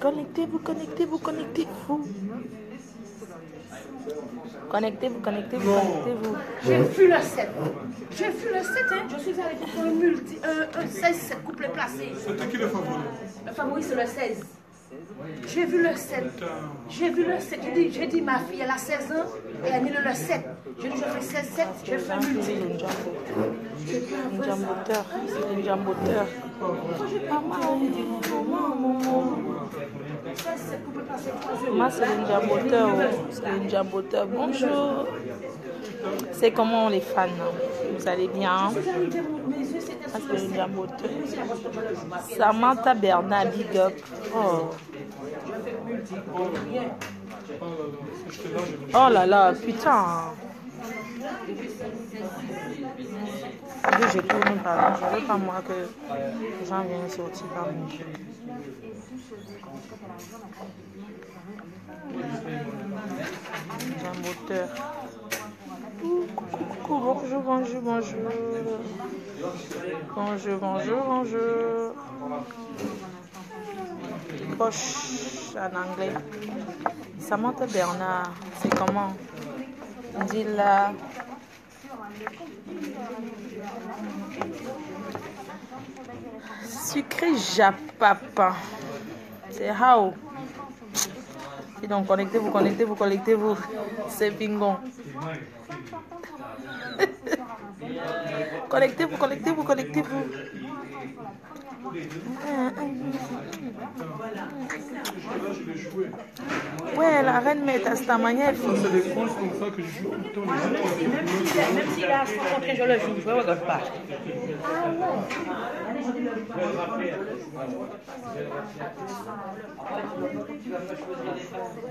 Connectez-vous, connectez-vous, connectez-vous. Connectez-vous, connectez-vous, connectez-vous. J'ai vu le 7. J'ai vu le 7, hein. Je suis allée pour un multi, euh, un 16 couplet placé. C'était qui le favori? Le favori, c'est le 16. J'ai vu le 7. J'ai vu le 7. J'ai dit, j'ai dit, ma fille, elle a 16 ans et elle a mis le 7. J'ai dit, je fais 16, 7. Je fais un multi. Un jamboteur, c'est un jamboteur. Moi, c'est un jamboteur. Bonjour. C'est comment les fans Vous allez bien c'est un jamboteur. Samantha Bernard, big up. Oh. Oh là là, putain. Je tourne par. Je veux pas moi que les gens viennent sortir par. J'ai un moteur. Coucou, bonjour, bonjour, bonjour. Bonjour, bonjour, bonjour. Poche en anglais. Samantha Bernard, c'est comment? Dis là. Sucré japapa. C'est how? Et donc, connectez-vous, connectez-vous, connectez-vous. C'est bingon. connectez-vous, connectez-vous, connectez-vous. Ouais, la reine met à cette manière. C'est des phrases comme ça que je joue tout le temps. Les autres, Même s'il a, même s'il a rencontré, je le joue. Je ne regarde pas.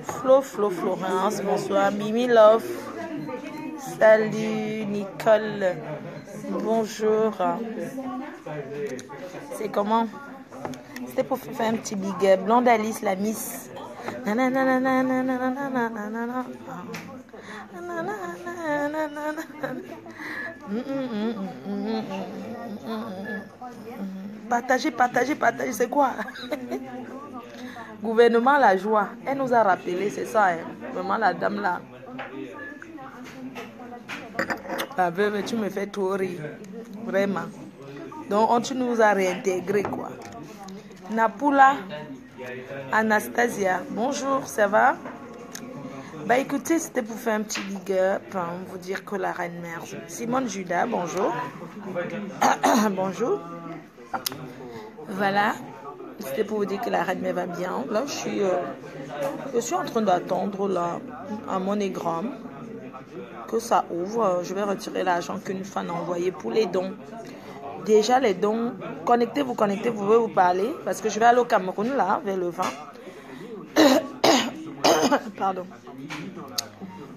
Flo, Flo, Florence, bonsoir. Mimi Love. Salut, Nicole. Bonjour. C'est comment C'était pour faire un petit big up. Blonde Alice, la miss. Partagez, partagez, partagez, c'est quoi Gouvernement la joie. Elle nous a rappelé, c'est ça. hein. Vraiment la dame là. Veuve, tu me fais trop rire. Vraiment. Donc on, nous as réintégré quoi. Napula, Anastasia, bonjour, ça va? Bah écoutez, c'était pour faire un petit big up, hein, vous dire que la reine mère. Simone Judas, bonjour. bonjour. Voilà. C'était pour vous dire que la reine mère va bien. Là, je suis, euh, je suis en train d'attendre là un monogramme que ça ouvre. Je vais retirer l'argent qu'une fan a envoyé pour les dons. Déjà, les dons, connectez-vous, connectez, vous pouvez vous parler parce que je vais aller au Cameroun là, vers le 20. Pardon.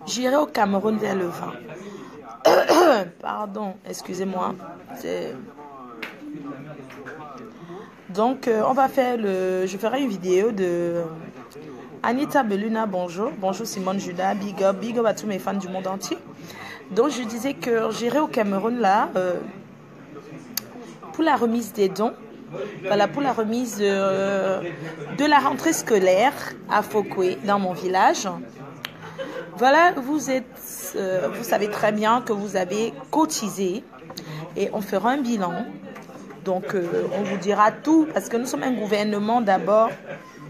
J'irai au Cameroun vers le 20. Pardon, excusez-moi. Donc, euh, on va faire le. Je ferai une vidéo de Anita Beluna, bonjour. Bonjour Simone Judas, big up, big up à tous mes fans du monde entier. Donc, je disais que j'irai au Cameroun là euh, pour la remise des dons. Voilà, pour la remise euh, de la rentrée scolaire à Fokwe, dans mon village. Voilà, vous êtes, euh, vous savez très bien que vous avez cotisé et on fera un bilan. Donc, euh, on vous dira tout parce que nous sommes un gouvernement d'abord.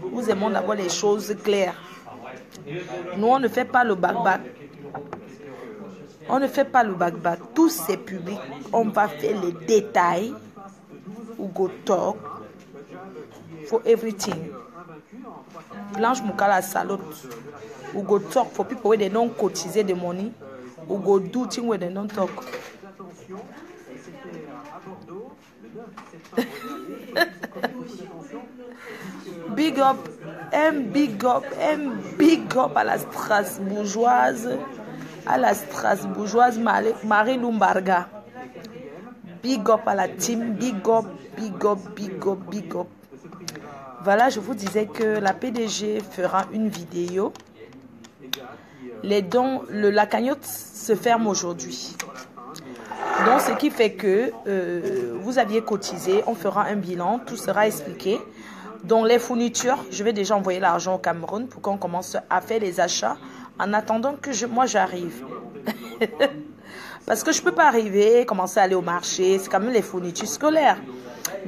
Nous aimons d'abord les choses claires. Nous, on ne fait pas le bac-bac. On ne fait pas le bac-bac. Tout c'est public. On va faire les détails. Ou go talk for everything. Blanche Moukala salute. We go talk for people where they don't cotize the money. We go do things where they don't talk. big up, un big up, un big up à la Strasbourgeoise, à la Strasbourgeoise Marie Lumbarga. Big up à la team, big up, big up, big up, big up. Voilà, je vous disais que la PDG fera une vidéo. Les dons, le, la cagnotte se ferme aujourd'hui. Donc, ce qui fait que euh, vous aviez cotisé, on fera un bilan, tout sera expliqué. Donc, les fournitures, je vais déjà envoyer l'argent au Cameroun pour qu'on commence à faire les achats en attendant que moi j'arrive. Parce que je ne peux pas arriver, commencer à aller au marché, c'est quand même les fournitures scolaires.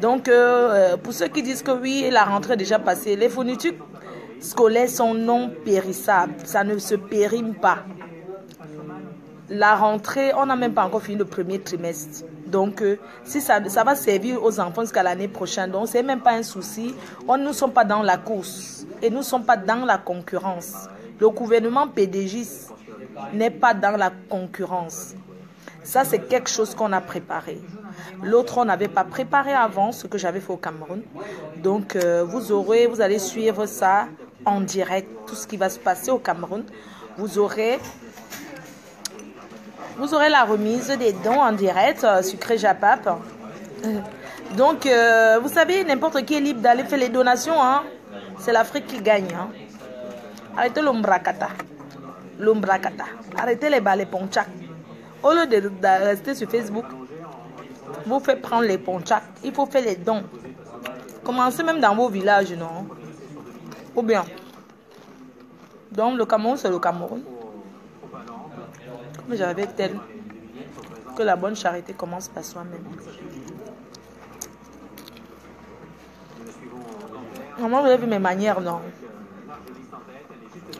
Donc, euh, pour ceux qui disent que oui, la rentrée est déjà passée, les fournitures scolaires sont non périssables, ça ne se périme pas la rentrée, on n'a même pas encore fini le premier trimestre. Donc, euh, si ça, ça va servir aux enfants jusqu'à l'année prochaine, donc c'est même pas un souci. On, nous ne sommes pas dans la course et nous ne sommes pas dans la concurrence. Le gouvernement PDG n'est pas dans la concurrence. Ça, c'est quelque chose qu'on a préparé. L'autre, on n'avait pas préparé avant ce que j'avais fait au Cameroun. Donc, euh, vous allez suivre ça en direct, tout ce qui va se passer au Cameroun. Vous aurez la remise des dons en direct euh, sur Créjapap. Donc, euh, vous savez, n'importe qui est libre d'aller faire les donations. Hein. C'est l'Afrique qui gagne. Hein. Arrêtez l'ombrakata. L'ombrakata. Arrêtez les balais ponchak. Au lieu de, rester sur Facebook, vous faites prendre les ponchak. Il faut faire les dons. Commencez même dans vos villages, non? Ou bien? Donc, le Cameroun, c'est le Cameroun. Mais j'avais tel que la bonne charité commence par soi-même. Maman, vous avez vu mes manières, non?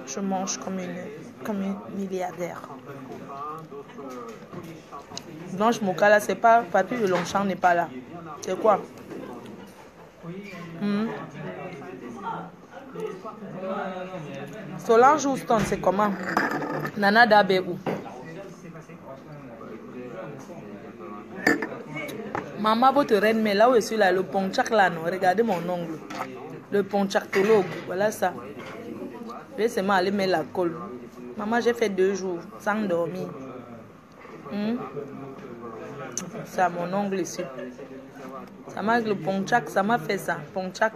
Je mange comme une, comme une milliardaire. Blanche Moka, là, c'est pas. Papy de Longchamp n'est pas là. C'est quoi? Hmm? Solange Houston, c'est comment? Nana Dabegou. Maman, votre reine, mais là où je suis là, le ponchak là, non, regardez mon ongle. Le ponchaktologue, voilà ça. Je vais seulement aller mettre la colle. Maman, j'ai fait deux jours sans dormir. Hmm? Ça, mon ongle ici. Ça m'a le ponchak, ça m'a fait ça. Ponchak,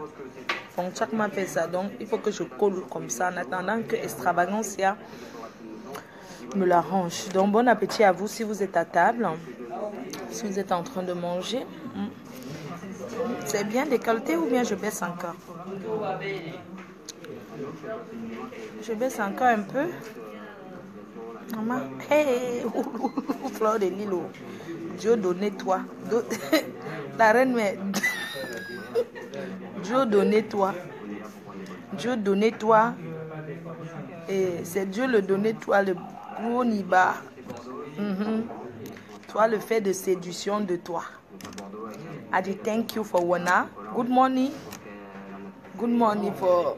ponchak m'a fait ça. Donc, il faut que je colle comme ça en attendant que extravaganza me l'arrange. Donc, bon appétit à vous si vous êtes à table si vous êtes en train de manger. C'est bien décolleté ou bien je baisse encore? Je baisse encore un peu. Maman, hey, fleur de Lilo. Dieu donnez-toi. La reine, mais. Dieu donnez-toi. Dieu donnez-toi. Et c'est Dieu le donnez-toi, le gros niba. Mm toi le fait de séduction de toi. I dit thank you for Wana. Good morning. Good morning for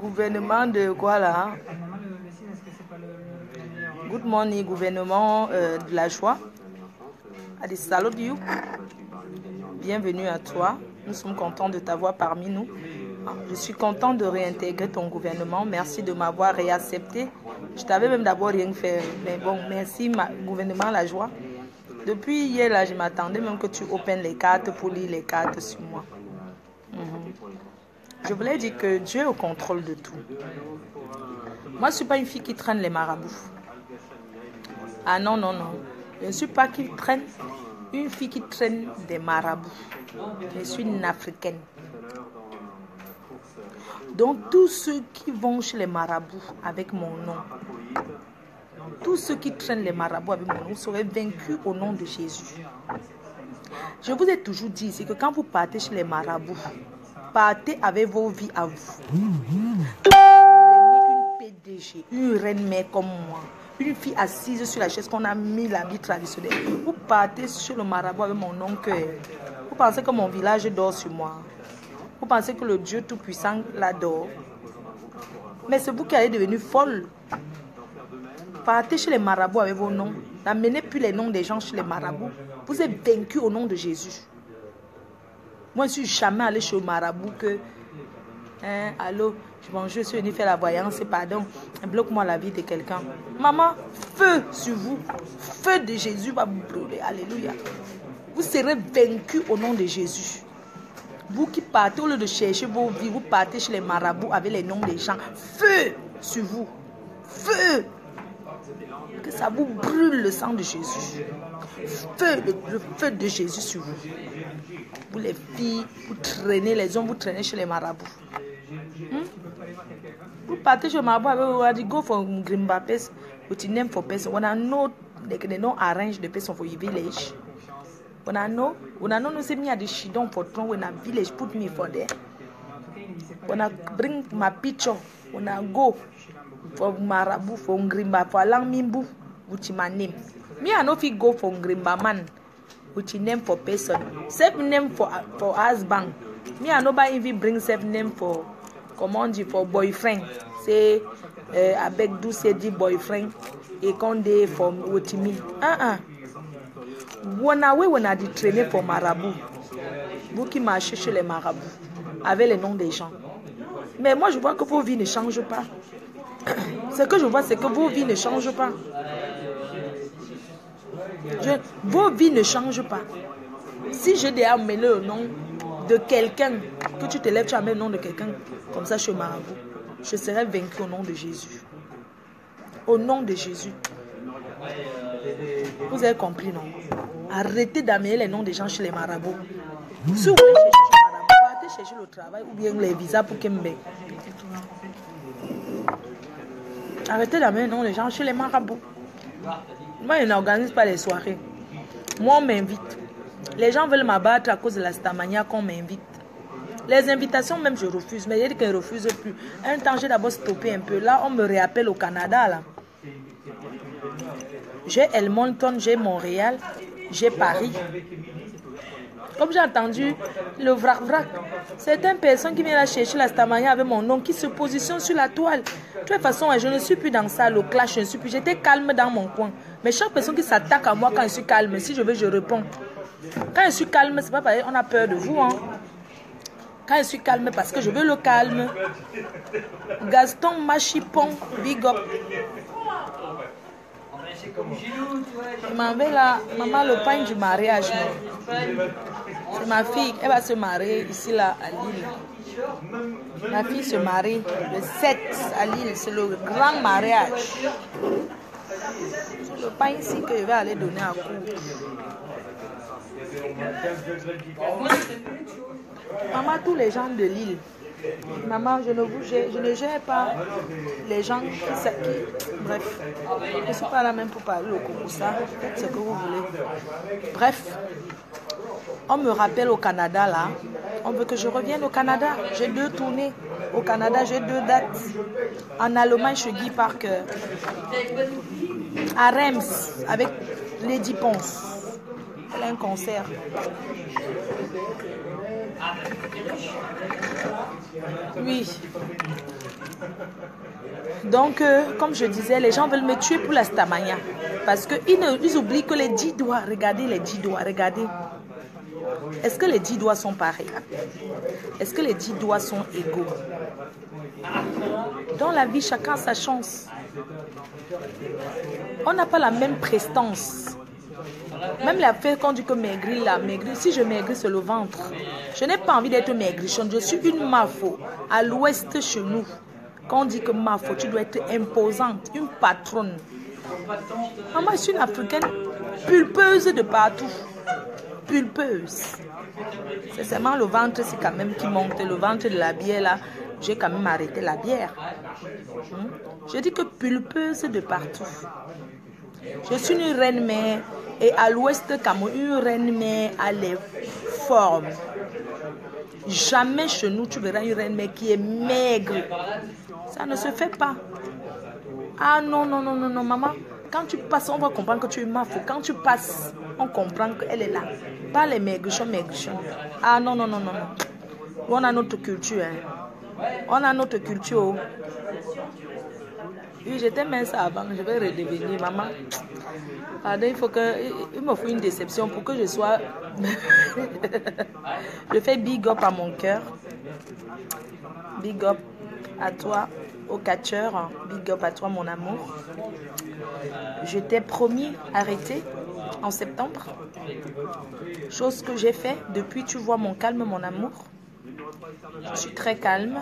gouvernement de quoi là? Good morning gouvernement euh, de la joie. Dit salut you. Bienvenue à toi. Nous sommes contents de t'avoir parmi nous. Je suis content de réintégrer ton gouvernement. Merci de m'avoir réaccepté. Je t'avais même d'abord rien fait. Mais bon, merci, ma, gouvernement La Joie. Depuis hier, là, je m'attendais même que tu open les cartes pour lire les cartes sur moi. -hmm. Je voulais dire que Dieu est au contrôle de tout. Moi, je ne suis pas une fille qui traîne les marabouts. Ah non, non, non. Je ne suis pas qui traîne une fille qui traîne des marabouts. Je suis une africaine. Donc tous ceux qui vont chez les marabouts avec mon nom, tous ceux qui traînent les marabouts avec mon nom seraient vaincus au nom de Jésus. Je vous ai toujours dit, c'est que quand vous partez chez les marabouts, partez avec vos vies à vous. Une PDG, une reine comme moi, une fille assise sur la chaise qu'on a mis la vie traditionnelle. Vous partez chez le marabout avec mon cœur. Vous pensez que mon village dort sur moi. Vous pensez que le Dieu Tout-Puissant l'adore. Mais c'est vous qui allez devenir folle. Partez chez les marabouts avec vos noms. N'amenez plus les noms des gens chez les marabouts. Vous êtes vaincu au nom de Jésus. Moi, je ne suis jamais allé chez le marabout que. Hein, allô, je suis venu faire la voyance, pardon. Bloque-moi la vie de quelqu'un. Maman, feu sur vous. Feu de Jésus va vous brûler. Alléluia. Vous serez vaincu au nom de Jésus. Vous qui partez, au lieu de chercher vos vies, vous partez chez les marabouts avec les noms des gens. Feu sur vous. Feu. Que ça vous brûle le sang de Jésus. Feu, le feu de Jésus sur vous. Vous les filles, vous traînez les hommes, vous traînez chez les marabouts. Hmm? Participation mabou abe wadi go for Grimba person with name for person. Wana know like they don't arrange the person for your village. Wana know wana know no say me a the shidon for tron when a village put me for there. Wana bring my picture. Wana go for marabu for Grimba for alang mimbu with my name. Me I no fit go for Grimba man with name for person. Save name for for husband. Me I no buy even bring save name for comment on dit, for boyfriend? Say, uh, I beg do say boyfriend, et quand they for Wotimi. Uh-uh. Wana we wana dit traîner pour marabout. Vous qui marchez chez les marabouts, avec les noms des gens. Mais moi, je vois que vos vies ne changent pas. Ce que je vois, c'est que vos vies ne changent pas. Vos vies ne changent pas. Si j'ai déjà amené le nom de quelqu'un, que tu te lèves, tu amènes le nom de quelqu'un, comme ça, chez Marabout, je serai vaincu au nom de Jésus. Au nom de Jésus. Vous avez compris, non? Arrêtez d'amener les noms des gens chez les marabouts. Si vous chercher le travail ou bien les visas pour Kembe. Arrêtez d'amener les noms des gens chez les marabouts. Moi, je n'organise pas les soirées. Moi, on m'invite. Les gens veulent m'abattre à cause de la stamania qu'on m'invite. Les invitations, même, je refuse. Mais j'ai dit qu'ils ne refusent plus. Un temps, j'ai d'abord stoppé un peu. Là, on me réappelle au Canada. J'ai Elmonton, j'ai Montréal, j'ai Paris. Comme j'ai entendu le vrac-vrac, certaines personnes qui viennent là chercher la stamania avec mon nom, qui se positionnent sur la toile. De toute façon, je ne suis plus dans ça, le clash, je ne suis plus. J'étais calme dans mon coin. Mais chaque personne qui s'attaque à moi quand je suis calme, si je veux, je réponds. Quand je suis calme, c'est pas pareil, on a peur de vous. Hein. Quand je suis calme, parce que je veux le calme. Gaston Machipon, big up. Je m'en vais là, maman, le pain du mariage. C'est ma fille, elle va se marier ici là à Lille. Ma fille se marie le 7 à Lille, c'est le grand mariage. C'est le pain ici que je vais aller donner à cours. Maman, tous les gens de Lille. Maman, je ne vous gère, je ne gère pas les gens qui, qui- bref, je ne suis pas là même pour parler au Kokusa, faites ce que vous voulez. Bref, on me rappelle au Canada là, on veut que je revienne au Canada. J'ai deux tournées au Canada, j'ai deux dates. En Allemagne, chez Guy Parker. À Reims, avec Lady Ponce. Elle a un concert. Oui. Donc, euh, comme je disais, les gens veulent me tuer pour la stamania. Parce qu'ils ils oublient que les dix doigts, regardez les dix doigts, regardez. Est-ce que les dix doigts sont pareils? Est-ce que les dix doigts sont égaux? Dans la vie, chacun a sa chance. On n'a pas la même prestance. Même la fait qu'on dit que maigrir, là, maigrir, si je maigris, c'est le ventre. Je n'ai pas envie d'être maigrichonne. Je suis une mafo. À l'ouest, chez nous, quand on dit que mafo, tu dois être imposante, une patronne. Maman, je suis une africaine pulpeuse de partout. Pulpeuse. C'est seulement le ventre, c'est quand même qui monte. Le ventre de la bière, là, j'ai quand même arrêté la bière. Hmm? Je dis que pulpeuse de partout. Je suis une reine mère et à l'ouest Cameroun, une reine mère a les formes. Jamais chez nous tu verras une reine mère qui est maigre. Ça ne se fait pas. Ah non, non, non, non, non, maman. Quand tu passes, on va comprendre que tu es mafou. Quand tu passes, on comprend qu'elle est là. Pas les maigrichons, maigrichons. Ah non, non, non, non, non. On a notre culture. Hein. On a notre culture. Oui, j'étais mince avant, je vais redevenir maman. Pardon, il faut que. Il me faut une déception pour que je sois. je fais big up à mon cœur. Big up à toi, au catcheur. Big up à toi, mon amour. Je t'ai promis arrêter en septembre. Chose que j'ai fait depuis, tu vois mon calme, mon amour. Je suis très calme.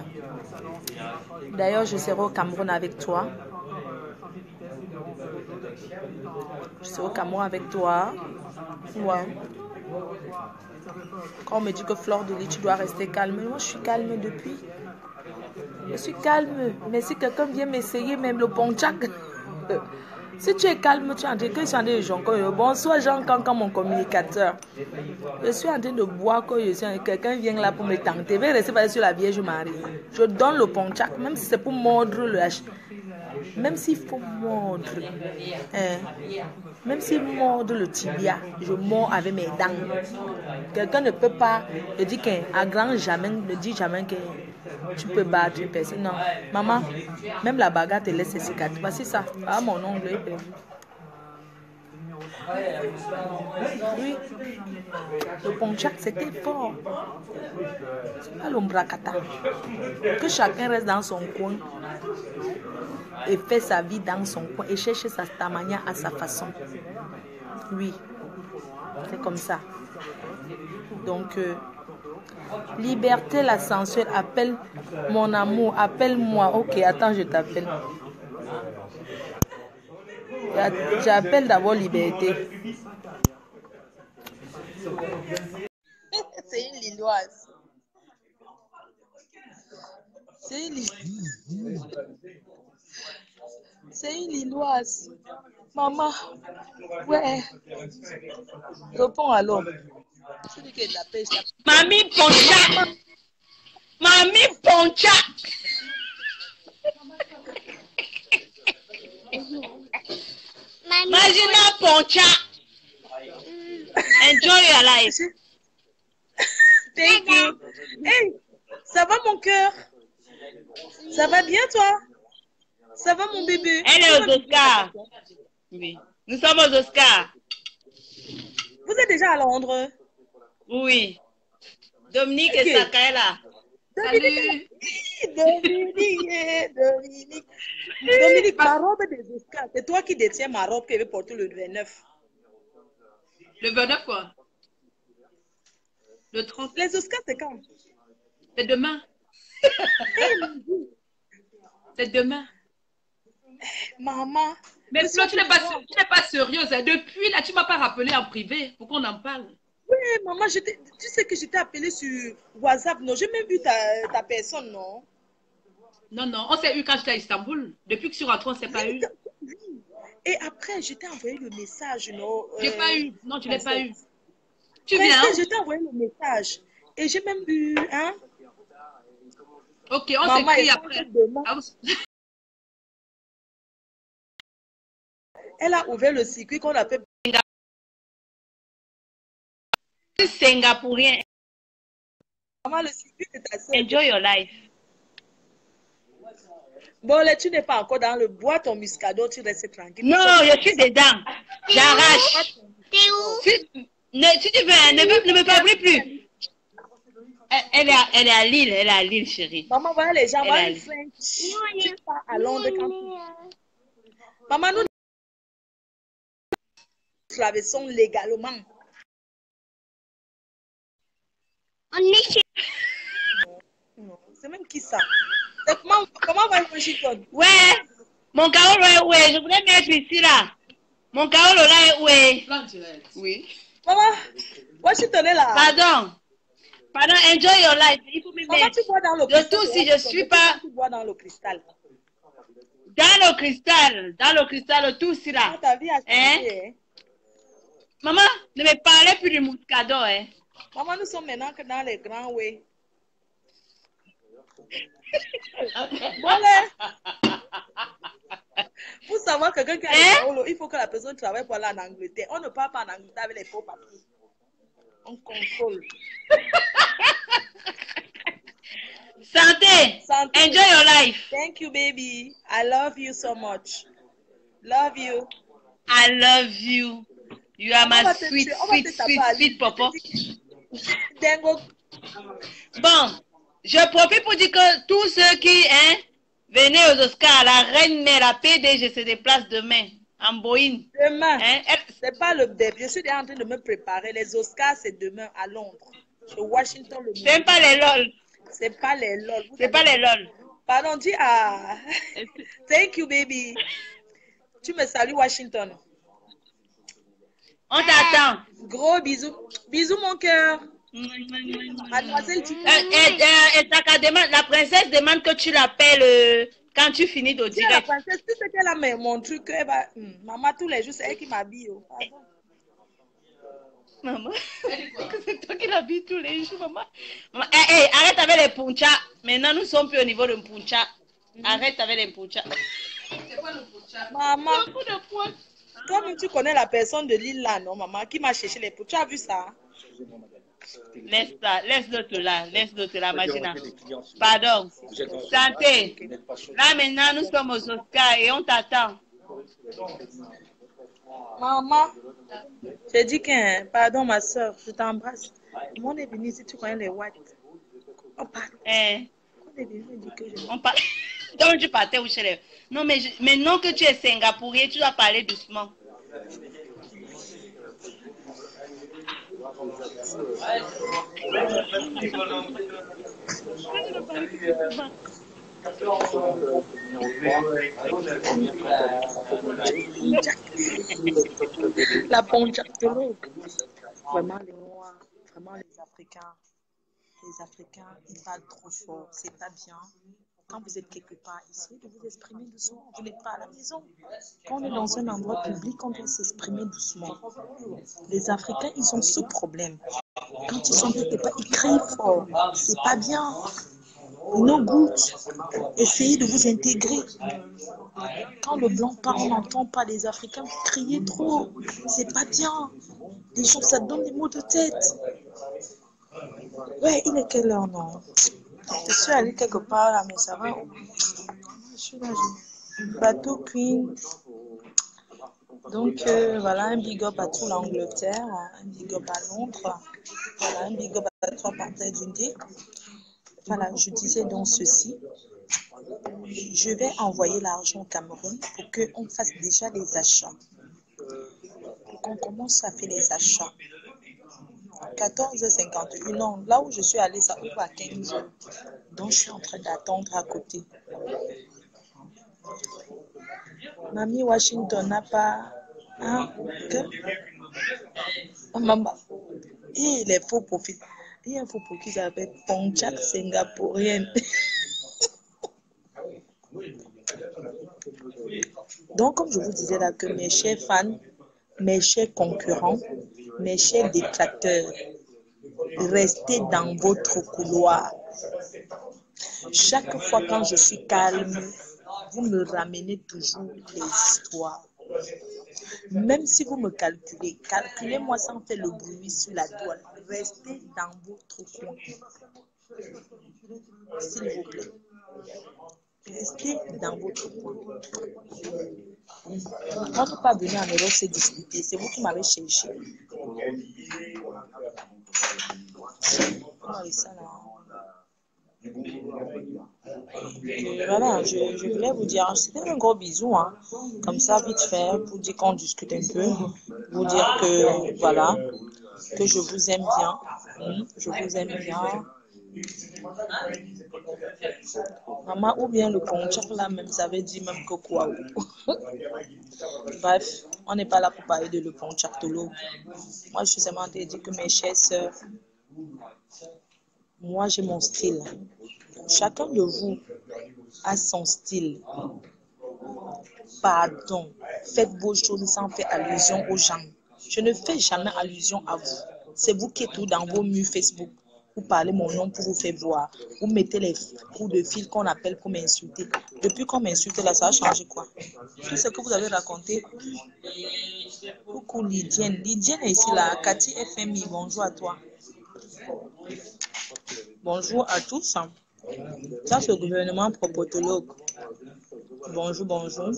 D'ailleurs, je serai au Cameroun avec toi. Je serai au Cameroun avec toi. Ouais. Quand on me dit que Flore de tu dois rester calme. Moi, je suis calme depuis. Je suis calme. Mais si quelqu'un vient m'essayer, même le ponchak. Si tu es calme, tu es en train que je suis en train de jonquer. Bonsoir Jean Cancan, mon communicateur. Je suis en train de boire quand je suis en- quelqu'un vient là pour me tenter. Je vais rester sur la Vierge Marie. Je donne le ponchak, même si c'est pour mordre le H. Même s'il faut mordre. hein, Même s'il mordre le tibia, je mords avec mes dents. Quelqu'un ne peut pas me dire qu'à grand jamais, ne dit jamais que tu peux battre une personne. Non. Maman, même la bagarre te laisse ses cicatrices. Voici ça. Ah, mon ongle. Oui. Le ponchak, c'était fort. C'est pas l'ombracata. Que chacun reste dans son coin et fait sa vie dans son coin et cherche sa tamania à sa façon. Oui. C'est comme ça. Donc, euh, liberté, la sensuelle, appelle mon amour, appelle-moi. Ok, attends, je t'appelle. J'a- J'appelle d'abord liberté. C'est une lilloise. C'est une lilloise. C'est une lilloise. Maman, ouais. Réponds je t'appelle. Mamie Ponchak. Mamie Ponchak. Magina Ponchak. Enjoy your life. Thank you. Hey, ça va mon cœur? Ça va bien toi? Ça va mon bébé? Elle est aux Oscars. Oui. Nous sommes aux Oscars. Vous êtes déjà à Londres Oui. Dominique et Sakaela. Dominique, Dominique, eh, Dominique. Dominique, ma robe des Oscars, c'est toi qui détiens ma robe que je vais porter le 29. Le 29 quoi? Le 30, Les Oscars, c'est quand? C'est demain. c'est demain. Maman. Mais je Flo, tu n'es pas, pas sérieuse. hein. Depuis là, tu m'as pas rappelé en privé pour qu'on en parle? Oui, maman, je tu sais que je t'ai appelé sur WhatsApp, non? J'ai même vu ta, ta personne, non? Non, non, on s'est eu quand j'étais à Istanbul. Depuis que je suis rentrée, on s'est pas eu. Et après, je t'ai envoyé le message, non? J'ai euh, pas eu. Non, tu l'as pas eu. Tu viens. Princesse, je t'ai envoyé le message. Et j'ai même eu, hein? Ok, on Maman, s'écrit après. elle a ouvert le circuit qu'on appelle Singapourien. Maman, le circuit ta sœur. Enjoy your life. Bon, là, tu n'es pas encore dans le bois, ton muscador, tu restes tranquille. Non, je suis dedans. J'arrache. Si, ne, si tu veux, ne, me- ne me parle plus. Elle, elle est à, elle est à Lille, elle est à Lille, chérie. Maman, voilà les gens, Elle voilà dit. French. Tu pars à Londres quand tu... Maman, nous traversons légalement. Non, C'est même qui ça? Comment, comment va Washington Ouais, mon Carolo est où est Je voulais mettre ici, là. Mon Carolo là est où est. Oui. Maman, Washington est là. Pardon. Pardon, enjoy your life. Il faut me Maman, mettre tu bois dans le Je tousse si je suis pas- Tu bois dans le cristal. dans le cristal. Dans le cristal, tout ici, Ah, là. ta vie a changé. Hein? Maman, ne me parlez plus du mouscado, hein. Maman, nous sommes maintenant que dans les grands way. Bon. Pour savoir quelqu'un qui a Hein? il faut que la personne travaille pour aller en Angleterre. On ne parle pas en Angleterre avec les faux papiers. On contrôle. Santé. Santé. Enjoy your life. Thank you, baby. I love you so much. Love you. I love you. You are my sweet, sweet, sweet, à sweet. Dengo. Bon, je profite pour dire que tous ceux qui, hein, venez aux Oscars, la reine mère, la PDG se déplace demain en Boeing. Demain. Hein, elle- C'est pas le début. Je suis déjà en train de me préparer. Les Oscars, c'est demain à Londres. Washington, le c'est pas les lol. C'est pas les lol. C'est avez- pas les lol. Pardon, dis ah. Thank you, baby. Tu me salues, Washington. On t'attend. Gros bisous. Bisous, mon cœur. Mademoiselle, tu Euh, et, euh, et la princesse demande que tu l'appelles euh, quand tu finis de dis à la princesse, tu sais qu'elle a mon truc. Elle va... Hmm, Maman, tous les jours, c'est elle qui m'habille. oh. Maman, c'est toi qui l'habilles tous les jours, maman. Maman, eh, eh, arrête avec les punchas. Maintenant, nous sommes plus au niveau de puncha. Arrête avec les punchas. Maman, Beaucoup de points. Toi-même, tu connais la personne de l'île là, non, maman, qui m'a cherché les poux. Tu as vu ça? Laisse ça, laisse-le là, laisse-le là, Magina. Pardon. Santé. Là, maintenant, nous sommes aux Oscars et on t'attend. Maman, j'ai dit hein, pardon, ma soeur, je t'embrasse. Mon est venu ici, tu connais les whites. Oh, pardon. Eh, On est venu dire que je... on parle. Donc, tu partais où chez les. Non, mais je- maintenant que tu es singapourien, tu dois parler doucement. La ponchactologue. Vraiment, les Noirs, vraiment les Africains. Les Africains, ils parlent trop fort. C'est pas bien. Quand vous êtes quelque part, essayez de vous exprimer doucement. Vous n'êtes pas à la maison. Quand on est dans un endroit public, on doit s'exprimer doucement. Les Africains, ils ont ce problème. Quand ils sont quelque part, ils crient fort. C'est pas bien. No good. Essayez de vous intégrer. Quand le blanc parle, on n'entend pas les Africains crier trop. C'est pas bien. Les gens, ça donne des maux de tête. Ouais, il est quelle heure, non? Je suis allée quelque part là, mais ça va. Bateau Queen. Donc, euh, voilà, un big up à tout l'Angleterre, un big up à Londres, voilà, un big up à trois parties d'une idée. Voilà, je disais donc ceci. Je vais envoyer l'argent au Cameroun pour qu'on fasse déjà les achats. Pour qu'on commence à faire les achats. 14h51. Non, là où je suis allée, ça ouvre à 15h. Donc, je suis en train d'attendre à côté. Mamie Washington n'a pas. Hein? Que? Oh, maman. Et les faux profils. Il y a un faux qui s'appelle Ponchak singapourienne. Donc, comme je vous disais là, que mes chers fans, mes chers concurrents, mes chers détracteurs, restez dans votre couloir. Chaque fois quand je suis calme, vous me ramenez toujours les histoires. Même si vous me calculez, calculez-moi sans faire le bruit sur la toile. Restez dans votre coin. S'il vous plaît. Restez dans votre coin. Peut pas venir en Europe se discuter. C'est vous qui m'avez cherché. Ah, voilà, je, je voulais vous dire, c'était un gros bisou, hein. comme ça, vite fait, pour dire qu'on discute un peu, vous dire que, voilà, que je vous aime bien, Hmm, je vous aime bien. Maman, ou bien le ponchak là même, ça veut dire même que quoi. Bref, on n'est pas là pour parler de le ponchak Tolo. Moi, je suis seulement de dire que mes chères sœurs, moi j'ai mon style. Chacun de vous a son style. Pardon, faites vos choses sans faire allusion aux gens. Je ne fais jamais allusion à vous. C'est vous qui êtes tout dans vos murs Facebook. Vous parlez mon nom pour vous faire voir. Vous mettez les coups de fil qu'on appelle pour m'insulter. Depuis qu'on m'insulte là, ça a changé quoi? Tout ce que vous avez raconté. Coucou Lydienne. Lydienne est ici là. Cathy FMI, bonjour à toi. Bonjour à tous. Ça, c'est le gouvernement propotologue. Bonjour, bonjour.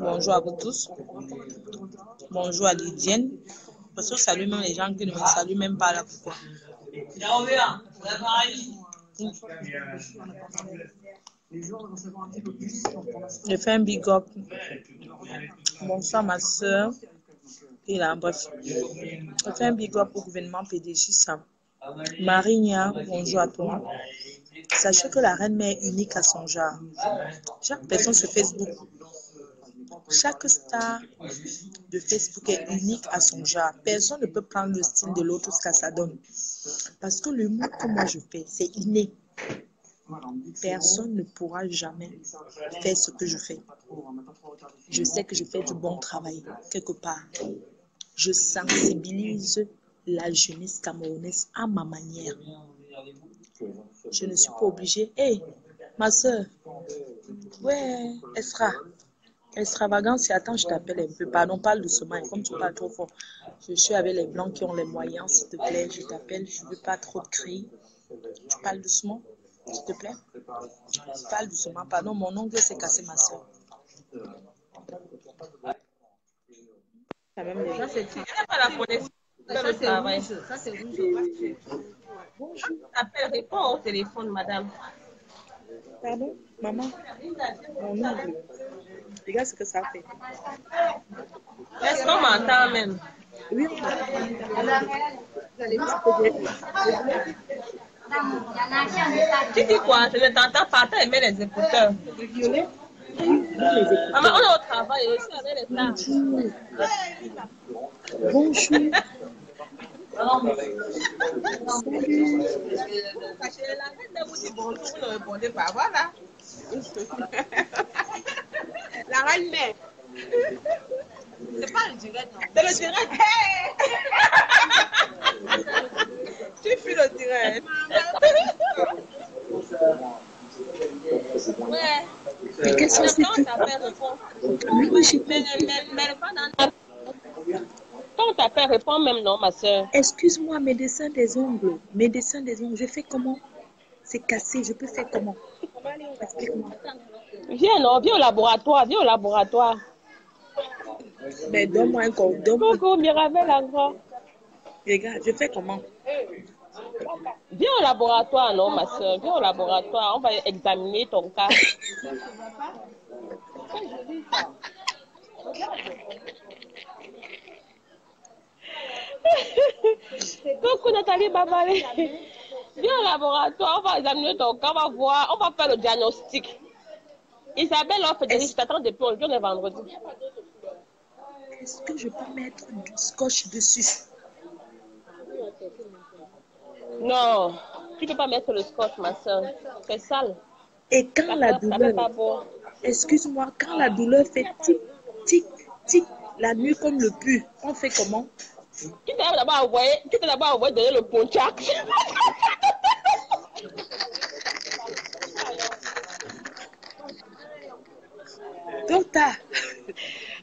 Bonjour à vous tous. Bonjour à Lydienne. Parce que je salue même les gens qui ne me saluent même pas là. Pourquoi? Je fais un big up. Bonsoir ma soeur. Et là, bref. Je fais un big up au gouvernement PDG, ça. Marigna, bonjour à toi. Sachez que la reine mère est unique à son genre. Chaque personne sur Facebook, chaque star de Facebook est unique à son genre. Personne ne peut prendre le style de l'autre ce que ça donne. Parce que le mot que moi je fais, c'est inné. Personne ne pourra jamais faire ce que je fais. Je sais que je fais du bon travail quelque part. Je sensibilise la jeunesse camerounaise à ma manière. Je ne suis pas obligée. Hé, ma soeur. Ouais, Esra. Extravagance, attends, je t'appelle un peu. Pardon, parle doucement. Comme tu parles trop fort. Je suis avec les blancs qui ont les moyens, s'il te plaît. Je t'appelle. Je ne veux pas trop de cris. Tu parles doucement, s'il te plaît. Parle doucement. Pardon, mon ongle s'est cassé, ma soeur. Ça, c'est pas la connaissance. Ça, c'est rouge. Ça, c'est rouge. Bonjour. Appelle, réponds au téléphone, madame. Pardon, maman? Mon ongle. Regarde ce que ça fait. Est-ce qu'on m'entend même? Oui, Tu dis quoi? Je ne t'entends pas. T'as aimé les écouteurs. Maman, on est au travail aussi avec les. Bonjour. La reine de vous bonjour, vous ne répondez pas. Voilà. La reine mère. C'est pas le direct, non. C'est le direct. tu fuis le direct. Ouais. Mais qu'est-ce que c'est Mais, dans Quand ta père répond même non, ma soeur. Excuse-moi, mes dessins des ongles. Mes dessins des ongles, je fais comment? C'est cassé, je peux faire comment? Viens, non, viens au laboratoire, viens au laboratoire. Mais donne-moi un corps. Donne-moi. Coucou, Mirabel encore. Regarde, je fais comment? Viens au laboratoire, non, ma soeur. Viens au laboratoire. On va examiner ton cas. Coucou Nathalie Babalé. Viens au laboratoire, on va examiner ton cas, on va voir, on va faire le diagnostic. Isabelle Frédéric, je t'attends depuis aujourd'hui, on est vendredi. Est-ce que je peux mettre du scotch dessus? Non, tu ne peux pas mettre le scotch, ma soeur. C'est sale. Et quand la douleur, bon. excuse-moi, quand la douleur fait tic, tic, tic, la nuit comme le pu, on fait comment? Tu t'es d'abord envoyé, tu t'es d'abord envoyé donner le pontiac. Docteur,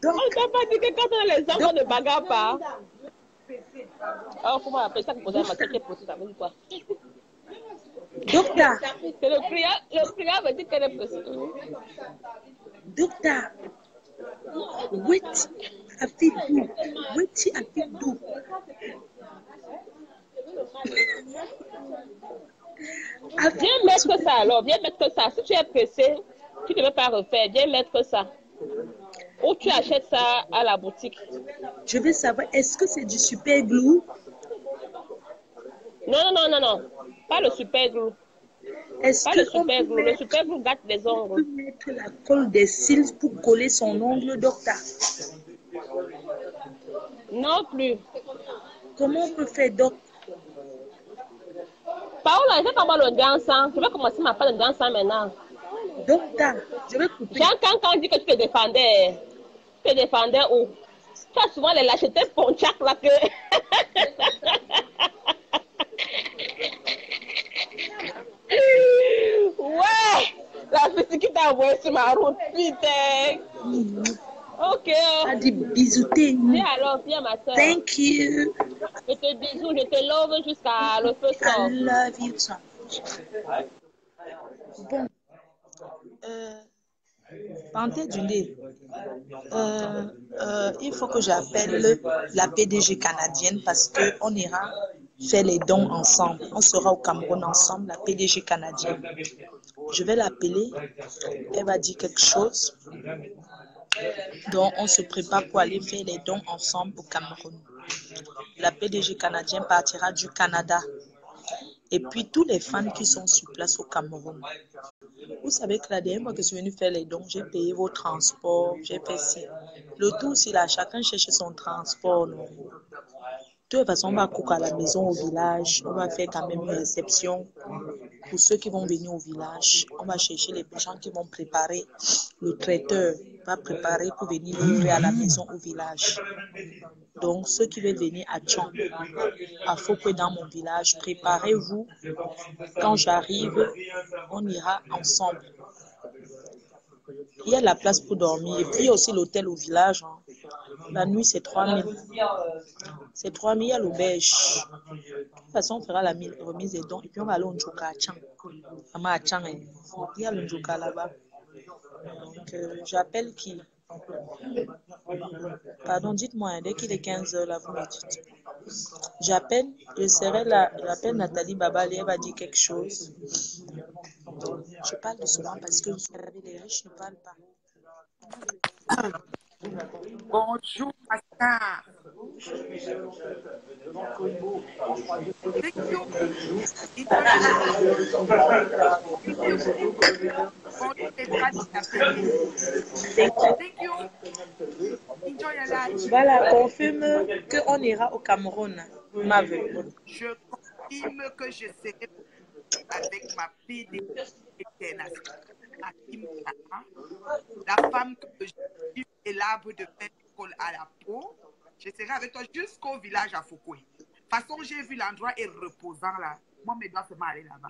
donc, On t'a pas dit que quand on les enfants ne bagarrent pas. Alors, comment on appelle ça que ma tête possible, ça veut dire quoi docteur, C'est le prière, le prière veut dire qu'elle est possible. docteur, wetin I fit do? Wetin I do? Viens mettre ça alors, viens mettre ça. Si tu es pressé, tu ne veux pas refaire, viens mettre ça. Ou tu achètes ça à la boutique. Je veux savoir, est-ce que c'est du super glue? Non, non, non, non, non. Pas le super glue. Est-ce Pas le super glue. Le super glue gâte les on peut ongles. mettre la colle des cils pour coller son ongle, docteur Non plus. Comment on peut faire, doc Paola, je vais pas le dansant. Je vais commencer ma part de dansant maintenant. Docteur, je vais couper. Quand on dit que tu te défendais, tu te défendais où? Tu as souvent les lâchetés ponchac là que. ouais La fille qui t'a envoyé sur ma route, putain Ok, oh. A dit bisouter. viens alors, viens ma soeur. Thank you. Je te bisous, je te love jusqu'à le feu I love you so much. Bon. Euh, Panthère du nez. Euh, euh, il faut que j'appelle la PDG canadienne parce qu'on ira faire les dons ensemble. On sera au Cameroun ensemble, la PDG canadienne. Je vais l'appeler. Elle va dire quelque chose. Donc, on se prépare pour aller faire les dons ensemble au Cameroun. La PDG canadienne partira du Canada Et puis tous les fans qui sont sur place au Cameroun. Vous savez que la dernière fois que je suis venue faire les dons, j'ai payé vos transports, j'ai fait ci. Le tout, c'est là, chacun cherche son transport. non. De toute façon, on va couper à la maison au village. On va faire quand même une réception pour ceux qui vont venir au village. On va chercher les gens qui vont préparer. Le traiteur va préparer pour venir livrer à la maison au village. Donc, ceux qui veulent venir à Tchon, à Fokwe dans mon village, préparez-vous. Quand j'arrive, on ira ensemble. Il y a de la place pour dormir. Et puis, il y a aussi l'hôtel au village. hein. La nuit, c'est 3000. C'est 3000, il y a l'auberge. De toute façon, on fera la mi- remise des dons et puis on va aller au Njoka à Tchang. Maman à Tchang, hein. il y a le Njoka là-bas. Donc, euh, j'appelle qui? Pardon, dites-moi, dès qu'il est 15 heures, là, vous me dites. J'appelle, je serai là, j'appelle Nathalie Babali, elle va dire quelque chose. Je parle de cela parce que les riches ne parlent pas. Bonjour, Pascal. Voilà, confirme qu'on ira au Cameroun. Ma. Je confirme que je serai avec ma fille internationale, Hakim la femme que je et l'arbre de colle à la peau. Je serai avec toi jusqu'au village à Foucault. De toute façon, j'ai vu l'endroit est reposant là. Moi, mes doigts se aller là-bas.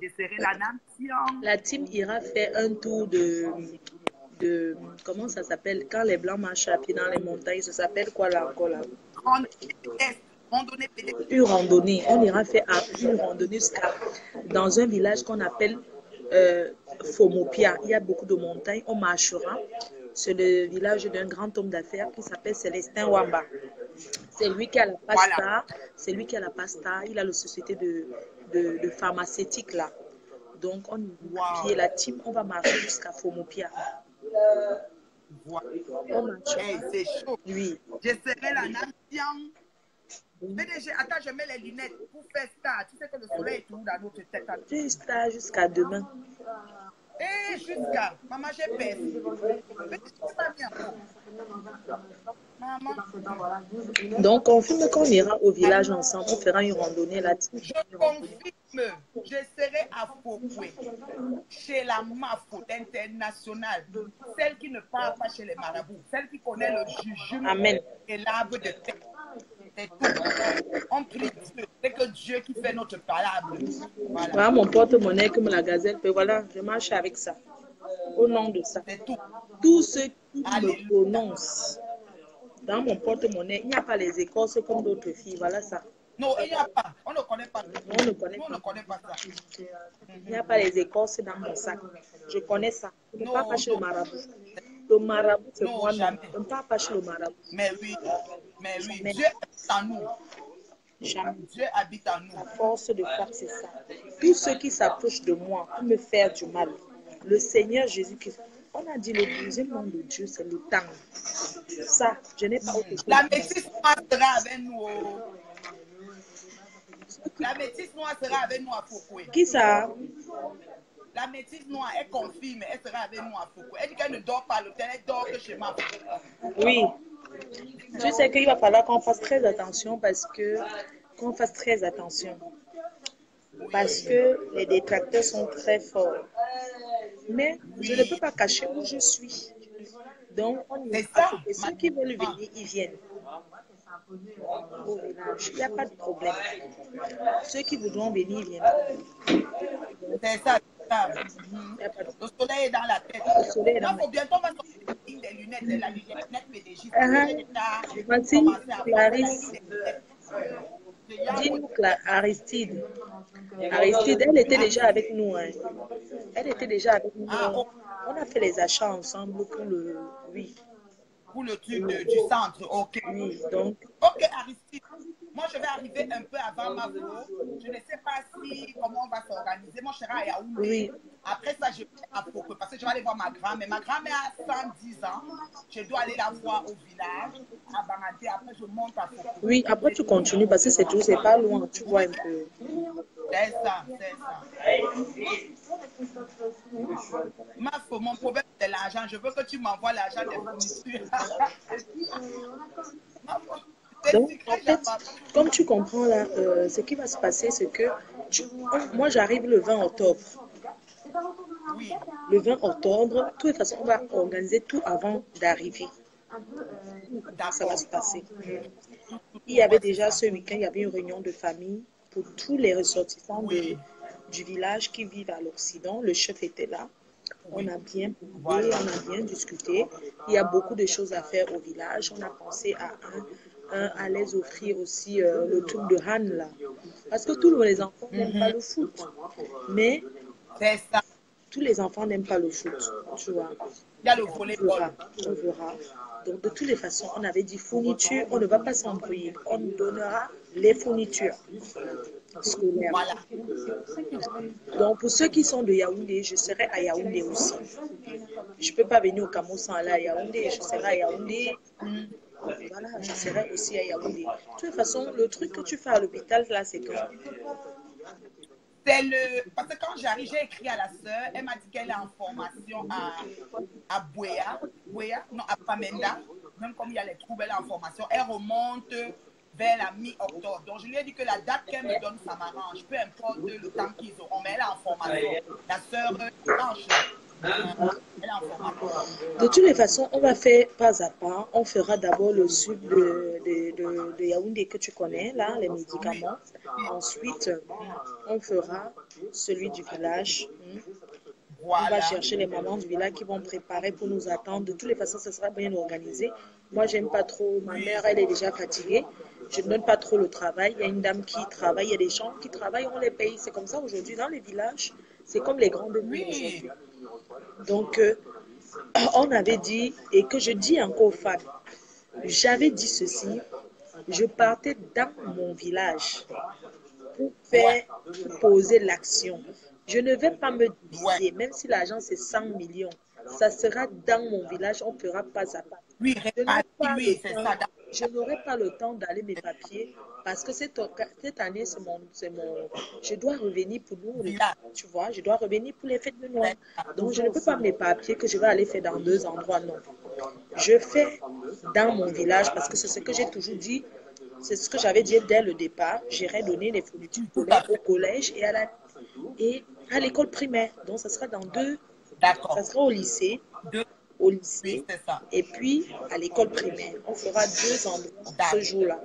Je serai la nation. La team ira faire un tour de, de comment ça s'appelle? Quand les blancs marchent à pied dans les montagnes. Ça s'appelle quoi là encore là? Randonnée pédestre. Une randonnée. On ira faire une randonnée jusqu'à dans un village qu'on appelle euh, Fomopia. Il y a beaucoup de montagnes. On marchera. C'est le village d'un grand homme d'affaires qui s'appelle Célestin Wamba. C'est lui qui a la pasta. Voilà. C'est lui qui a la pasta. Il a la société de, de, de pharmaceutique là. Donc, on Wow. la team, on va marcher jusqu'à Fomopia. Voilà. Hey, c'est chaud. Oui. Je serai la nation. PDG, attends, je mets les lunettes pour faire ça. Tu sais que le soleil est toujours dans notre tête. Juste là, jusqu'à demain. Et jusqu'à. Maman, j'ai bien. Maman, Donc, confirme qu'on ira au village ensemble. On fera une randonnée là. je confirme, je serai à Fokwe, chez la MAFO internationale, celle qui ne parle pas chez les marabouts, celle qui connaît le jujube Amen. et l'arbre de terre. C'est tout. On prie Dieu. C'est que Dieu qui fait notre parable. Voilà, Voilà mon porte-monnaie comme la gazelle. Voilà, je marche avec ça. Au nom de ça. c'est tout. Tous ceux qui me prononcent dans mon porte-monnaie, il n'y a pas les écorces comme d'autres filles. Voilà ça. Non, il n'y a pas. On ne connaît pas. On ne connaît ne pas. connaît pas ça. Il n'y a pas les écorces dans mon sac. Je connais ça. Je ne pas chez le marabout. Le marabout, c'est moi-même. Je ne pas chez le marabout. Mais oui, mais oui. Dieu habite en nous. Jamais. Dieu habite en nous. force de faire, c'est ça. Tous ceux qui s'approchent de moi pour me faire du mal, le Seigneur Jésus-Christ, on a dit le deuxième nom de Dieu, c'est le temps. Ça, je n'ai pas autre chose. La métisse noire sera avec nous. oh. La métisse noire sera avec nous à Foucault. Qui ça? La métisse noire, elle confirme, elle sera avec nous à Foucault. Elle dit qu'elle ne dort pas à l'hôtel, elle dort que chez moi. Oui. Tu sais qu'il va falloir qu'on fasse très attention parce que qu'on fasse très attention. Parce que les détracteurs sont très forts. Mais je ne peux pas cacher où je suis. Donc, on y va. Et ceux qui veulent venir, ils viennent. Il n'y a pas de problème. Ceux qui voudront venir, ils viennent. C'est ça, de Le soleil est dans la tête. Le soleil est dans faut bientôt on va sortir des lunettes, de la lunette PDG. Uh-huh. Voici Clarisse. Dis-nous, Aristide. Aristide, elle était déjà avec nous. hein. Elle était déjà avec nous. Ah, oh. On a fait les achats ensemble pour le. Oui, Pour le truc de- du centre, ok. oui. Donc, Ok, Aristide. Moi, je vais arriver un peu avant ma voix. Je ne sais pas si, comment on va s'organiser. Moi, je serai à Yaoundé. Oui. Après ça, je vais à Poko parce que je vais aller voir ma grand-mère. Ma grand-mère a 110 ans. Je dois aller la voir au village, à Banganté. Après, je monte à Poko. Oui, après tu continues parce que c'est tout, c'est pas loin, tu vois un peu. C'est ça, c'est ça. Mon problème, c'est l'argent. Je veux que tu m'envoies l'argent des fournitures. Donc, en fait, comme tu comprends là, euh, ce qui va se passer, c'est que tu- moi j'arrive le 20 octobre. Oui, Le 20 octobre, de toute façon, on va organiser tout avant d'arriver. Ça va se passer. Il y avait déjà ce week-end, il y avait une réunion de famille pour tous les ressortissants de- du village qui vivent à l'Occident. Le chef était là. On a bien parlé, on a bien discuté. Il y a beaucoup de choses à faire au village. On a pensé à un, à les offrir aussi euh, le truc de Han là. Parce que tous les enfants n'aiment pas le foot. Mais ça. tous les enfants n'aiment pas le foot, tu vois. Il y a le On volleyball. verra, on verra. Donc, de toutes les façons, on avait dit fourniture, on ne va pas s'embrouiller. On donnera les fournitures scolaires. Voilà. Donc, pour ceux qui sont de Yaoundé, je serai à Yaoundé aussi. Je ne peux pas venir au Cameroun sans aller à Yaoundé. Je serai à Yaoundé. Voilà, je serai aussi à Yaoundé. De toute façon, le truc que tu fais à l'hôpital, là, c'est que C'est le. Parce que quand j'arrive, j'ai écrit à la sœur, elle m'a dit qu'elle est en formation à, à Bouéa. Bouéa, non, à Pamenda. Même comme il y a les troubles, elle est en formation. Elle remonte vers la mi-octobre. Donc, je lui ai dit que la date qu'elle me donne, ça m'arrange. Peu importe le temps qu'ils auront, mais elle est en formation. La sœur euh, Blanche, De toutes les façons, on va faire pas à pas. On fera d'abord le sud de, de, de, de Yaoundé que tu connais, là, les médicaments. Ensuite, on fera celui du village. On va chercher les mamans du village qui vont préparer pour nous attendre. De toutes les façons, ce sera bien organisé. Moi, j'aime pas trop. Ma mère, elle est déjà fatiguée. Je ne donne pas trop le travail. Il y a une dame qui travaille, il y a des gens qui travaillent, on les paye. C'est comme ça aujourd'hui dans les villages. C'est comme les grandes villes Oui. Donc, euh, on avait dit, et que je dis encore aux femmes, j'avais dit ceci, je partais dans mon village pour faire, poser l'action. Je ne vais pas me diviser, même si l'argent c'est 100 millions, ça sera dans mon village, on fera pas à pas. Oui, Je n'aurai pas oui, n'aurai pas le temps d'aller mes papiers parce que cette, cette année, c'est mon, mon, je dois revenir pour nous, tu vois, je dois revenir pour les fêtes de Noël. Donc, je ne peux pas mes papiers que je vais aller faire dans deux endroits, non. Je fais dans mon village parce que c'est ce que j'ai toujours dit, c'est ce que j'avais dit dès le départ. J'irai donner les fournitures scolaires au collège et à la, et à l'école primaire. Donc, ça sera dans deux, D'accord. ça sera au lycée, Deux. au lycée Oui, c'est ça. et puis à l'école primaire. On fera deux endroits ce jour-là.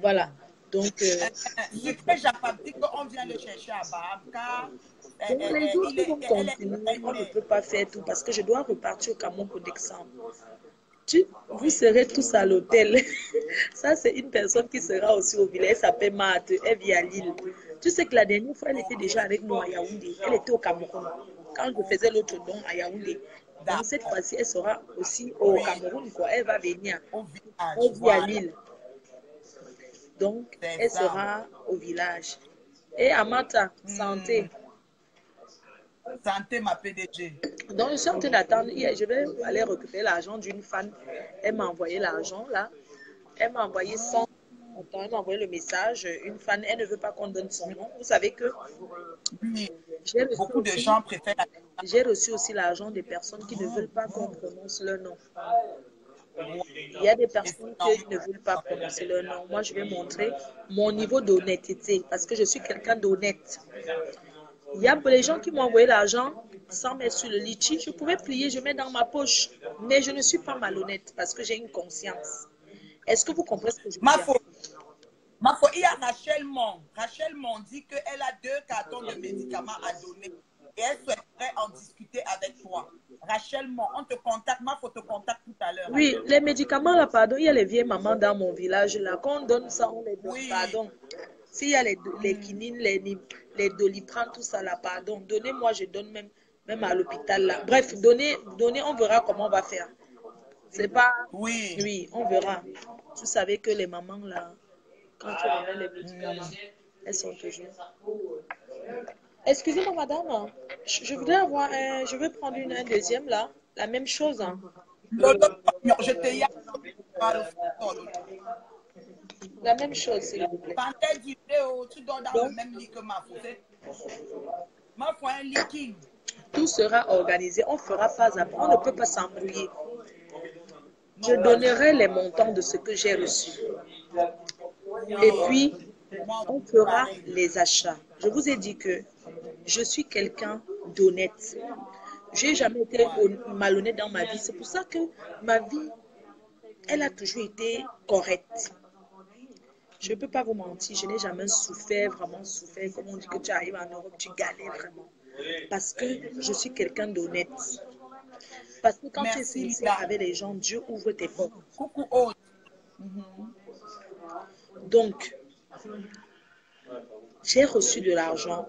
Voilà. Donc, euh, Ce que dit qu'on vient le chercher à car euh, donc euh, les euh, autres il est- vont continuer. On ne peut pas faire tout parce que je dois repartir au Cameroun pour décembre. Tu, vous serez tous à l'hôtel. Ça, c'est une personne qui sera aussi au village. Elle s'appelle Marthe. Elle vit à Lille. Tu sais que la dernière fois, elle était déjà avec nous à Yaoundé. Elle était au Cameroun. Quand je faisais l'autre don à Yaoundé. Donc, cette fois-ci, elle sera aussi au Cameroun. Quoi. Elle va venir. Elle vit à. Lille. Donc, elle sera au village. Et Amata, Hmm. santé. Santé, ma PDG. Donc, je suis en train d'attendre. Je vais aller récupérer l'argent d'une fan. Elle m'a envoyé l'argent là. Elle m'a envoyé 100. Attends, elle m'a envoyé le message. Une fan, elle ne veut pas qu'on donne son nom. Vous savez que Oui, beaucoup de aussi- gens préfèrent j'ai reçu aussi l'argent des personnes qui ne veulent pas qu'on prononce leur nom. Il y a des personnes qui ne veulent pas prononcer leur nom. Moi, je vais montrer mon niveau d'honnêteté parce que je suis quelqu'un d'honnête. Il y a les gens qui m'ont envoyé l'argent sans mettre sur le litchi. Je pouvais plier, je mets dans ma poche. Mais je ne suis pas malhonnête parce que j'ai une conscience. Est-ce que vous comprenez ce que je veux dire? Ma. Il y a Rachel Mon. Rachel Mon dit qu'elle a deux cartons de médicaments à donner et elle souhaiterait en discuter avec toi. Rachel on te contacte. Ma faute te contacte tout à l'heure. Oui, les médicaments là, pardon, il y a les vieilles mamans dans mon village là. Quand on donne ça, on les donne, Oui. pardon. S'il y a les, les quinines, les, les doliprane, tout ça là, pardon. Donnez-moi, je donne même, même à l'hôpital là. Bref, donnez, donnez, on verra comment on va faire. C'est pas. Oui. Oui, on verra. Vous savez que les mamans là, quand tu les médicaments, elles sont toujours. Excusez-moi, madame. Je, je voudrais avoir un. Je vais prendre une, un deuxième là. La même chose. hein. La même chose, s'il vous plaît. Tu dors dans Donc- le même lit que ma faute. Ma foi, un leaking. Tout sera organisé. On fera pas à pas. On ne peut pas s'embrouiller. Je donnerai les montants de ce que j'ai reçu. Et puis, on fera les achats. Je vous ai dit que je suis quelqu'un d'honnête. J'ai jamais été hon- malhonnête dans ma vie. C'est pour ça que ma vie, elle a toujours été correcte. Je ne peux pas vous mentir, je n'ai jamais souffert, vraiment souffert. Comme on dit que tu arrives en Europe, tu galères vraiment. Parce que je suis quelqu'un d'honnête. Parce que quand tu es sincère avec les gens, Dieu ouvre tes portes. Coucou, oh. Donc, j'ai reçu de l'argent.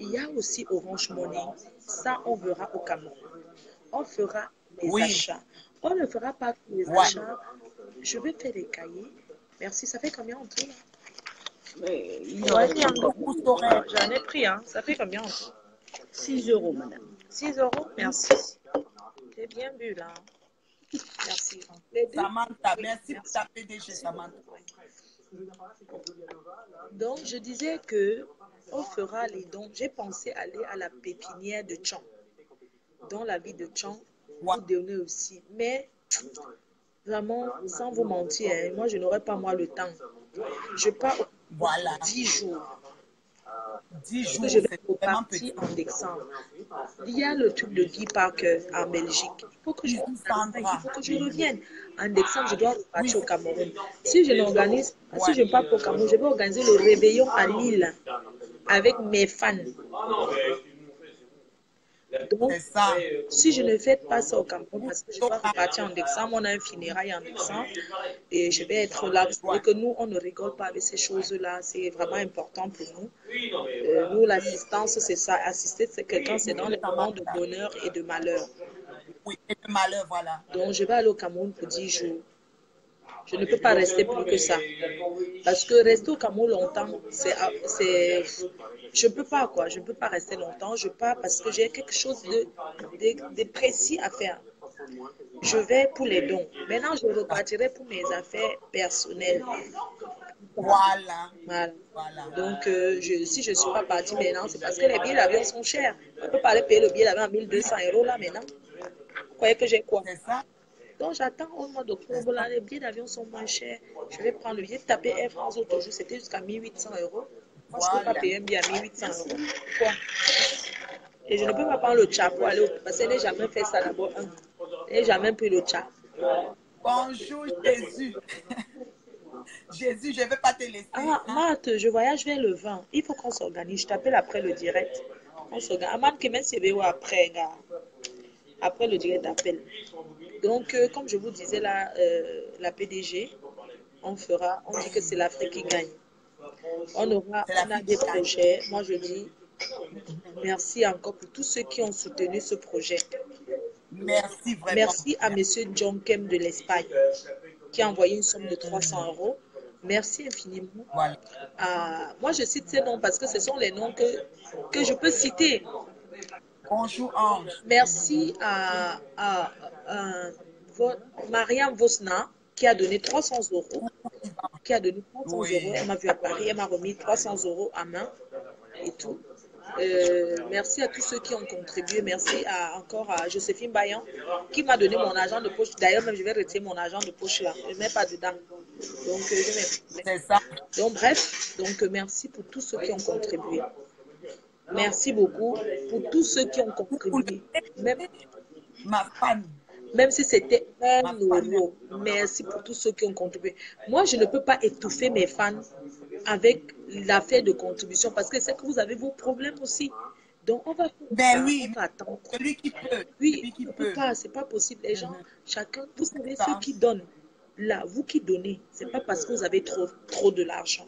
Il y a aussi Orange Money. Ça, on verra au Cameroun. On fera les Oui. achats. On ne fera pas tous les Ouais. achats. Je vais faire des cahiers. Merci. Ça fait combien en tout là? Ouais. J'en ai pris, hein. Ça fait combien en tout? 6 euros, madame. 6 euros? Merci. J'ai bien bu là. Merci. Les. Samantha, merci pour ta PDG, Samantha. Donc, je disais que on fera les dons. J'ai pensé aller à la pépinière de Tchang, dans la ville de Tchang, pour donner aussi. Mais, vraiment, sans vous mentir, hein, moi, je n'aurai pas moi le temps. Je pars Voilà. 10 jours. 10 Parce jours, je vais repartir en décembre. Il y a le truc de Guy Parker en Belgique. Il faut que je, il faut que je revienne. En décembre, je dois repartir au Cameroun. Si je l'organise, si je pars pas au Cameroun, je vais organiser le réveillon à Lille avec mes fans. Donc, ça. si je ne fais pas ça au Cameroun, parce que je dois repartir en décembre, on a un funérail en décembre, et je vais être là. Vous que nous, on ne rigole pas avec ces choses-là, c'est vraiment important pour nous. Euh, nous, l'assistance, c'est ça. Assister, c'est quelqu'un, c'est dans les moments de bonheur et de malheur. Oui, et le malheur, voilà. Donc, je vais aller au Cameroun pour 10 jours. Je ne peux pas rester plus que ça. Parce que rester au Cameroun longtemps, c'est. c'est- Je ne peux pas, quoi. Je ne peux pas rester longtemps. Je pars parce que j'ai quelque chose de, de, de précis à faire. Je vais pour les dons. Maintenant, je repartirai pour mes affaires personnelles. Voilà. Voilà. Voilà. Donc, euh, je, si je ne suis pas partie maintenant, c'est parce que les billets d'avion sont chers. On ne peut pas aller payer le billet d'avion à 1200 euros là maintenant. Vous croyez que j'ai quoi? C'est ça. Donc, j'attends au mois d'octobre. Là, les billets d'avion sont moins chers. Je vais prendre le billet, taper Air France l'autre jour. C'était jusqu'à 1800 euros. Moi, je ne peux pas payer un billet à 1800 euros. Pourquoi Et je ne peux pas prendre le chat pour aller au... Parce que je n'ai jamais fait ça d'abord. un. Je n'ai jamais pris le chat. Bonjour, Jésus. Jésus, je ne vais pas te laisser. Ah, hein. Marthe, je voyage vers le 20. Il faut qu'on s'organise. Je t'appelle après le direct. On s'organise. Amane Kemen CBO après, gars. Après le direct appel. Donc, euh, comme je vous disais là, euh, la PDG, on fera, on dit que c'est l'Afrique qui gagne. On aura, on a des projets. Moi, je dis merci encore pour tous ceux qui ont soutenu ce projet. Merci vraiment. Merci à Monsieur John Kem de l'Espagne qui a envoyé une somme de 300 euros. Merci infiniment. Voilà. à- moi, je cite ces noms parce que ce sont les noms que, que je peux citer. Bonjour, Ange. Merci à, à, vo- Mariam Vosna qui a donné 300 euros. Qui a donné 300 Oui. euros. Elle m'a vu à Paris, elle m'a remis 300 euros à main et tout. Euh, merci à tous ceux qui ont contribué. Merci à, encore à Joséphine Bayan qui m'a donné mon argent de poche. D'ailleurs, même je vais retirer mon argent de poche là. Je ne mets pas dedans. Donc, euh, je mets- C'est ça. donc, bref, donc euh, merci pour tous ceux qui ont contribué. Merci beaucoup pour tous ceux qui ont contribué. Même, Ma femme. Même si c'était un euro, merci pour tous ceux qui ont contribué. Moi, je ne peux pas étouffer mes fans avec l'affaire de contribution parce que c'est que vous avez vos problèmes aussi. Donc, on va, Ben oui. on va attendre. Celui qui peut. Oui, Celui qui on ne peut peut. pas, c'est pas possible. Les gens, chacun, vous savez, ceux qui donnent, là, vous qui donnez, c'est pas parce que vous avez trop, trop de l'argent.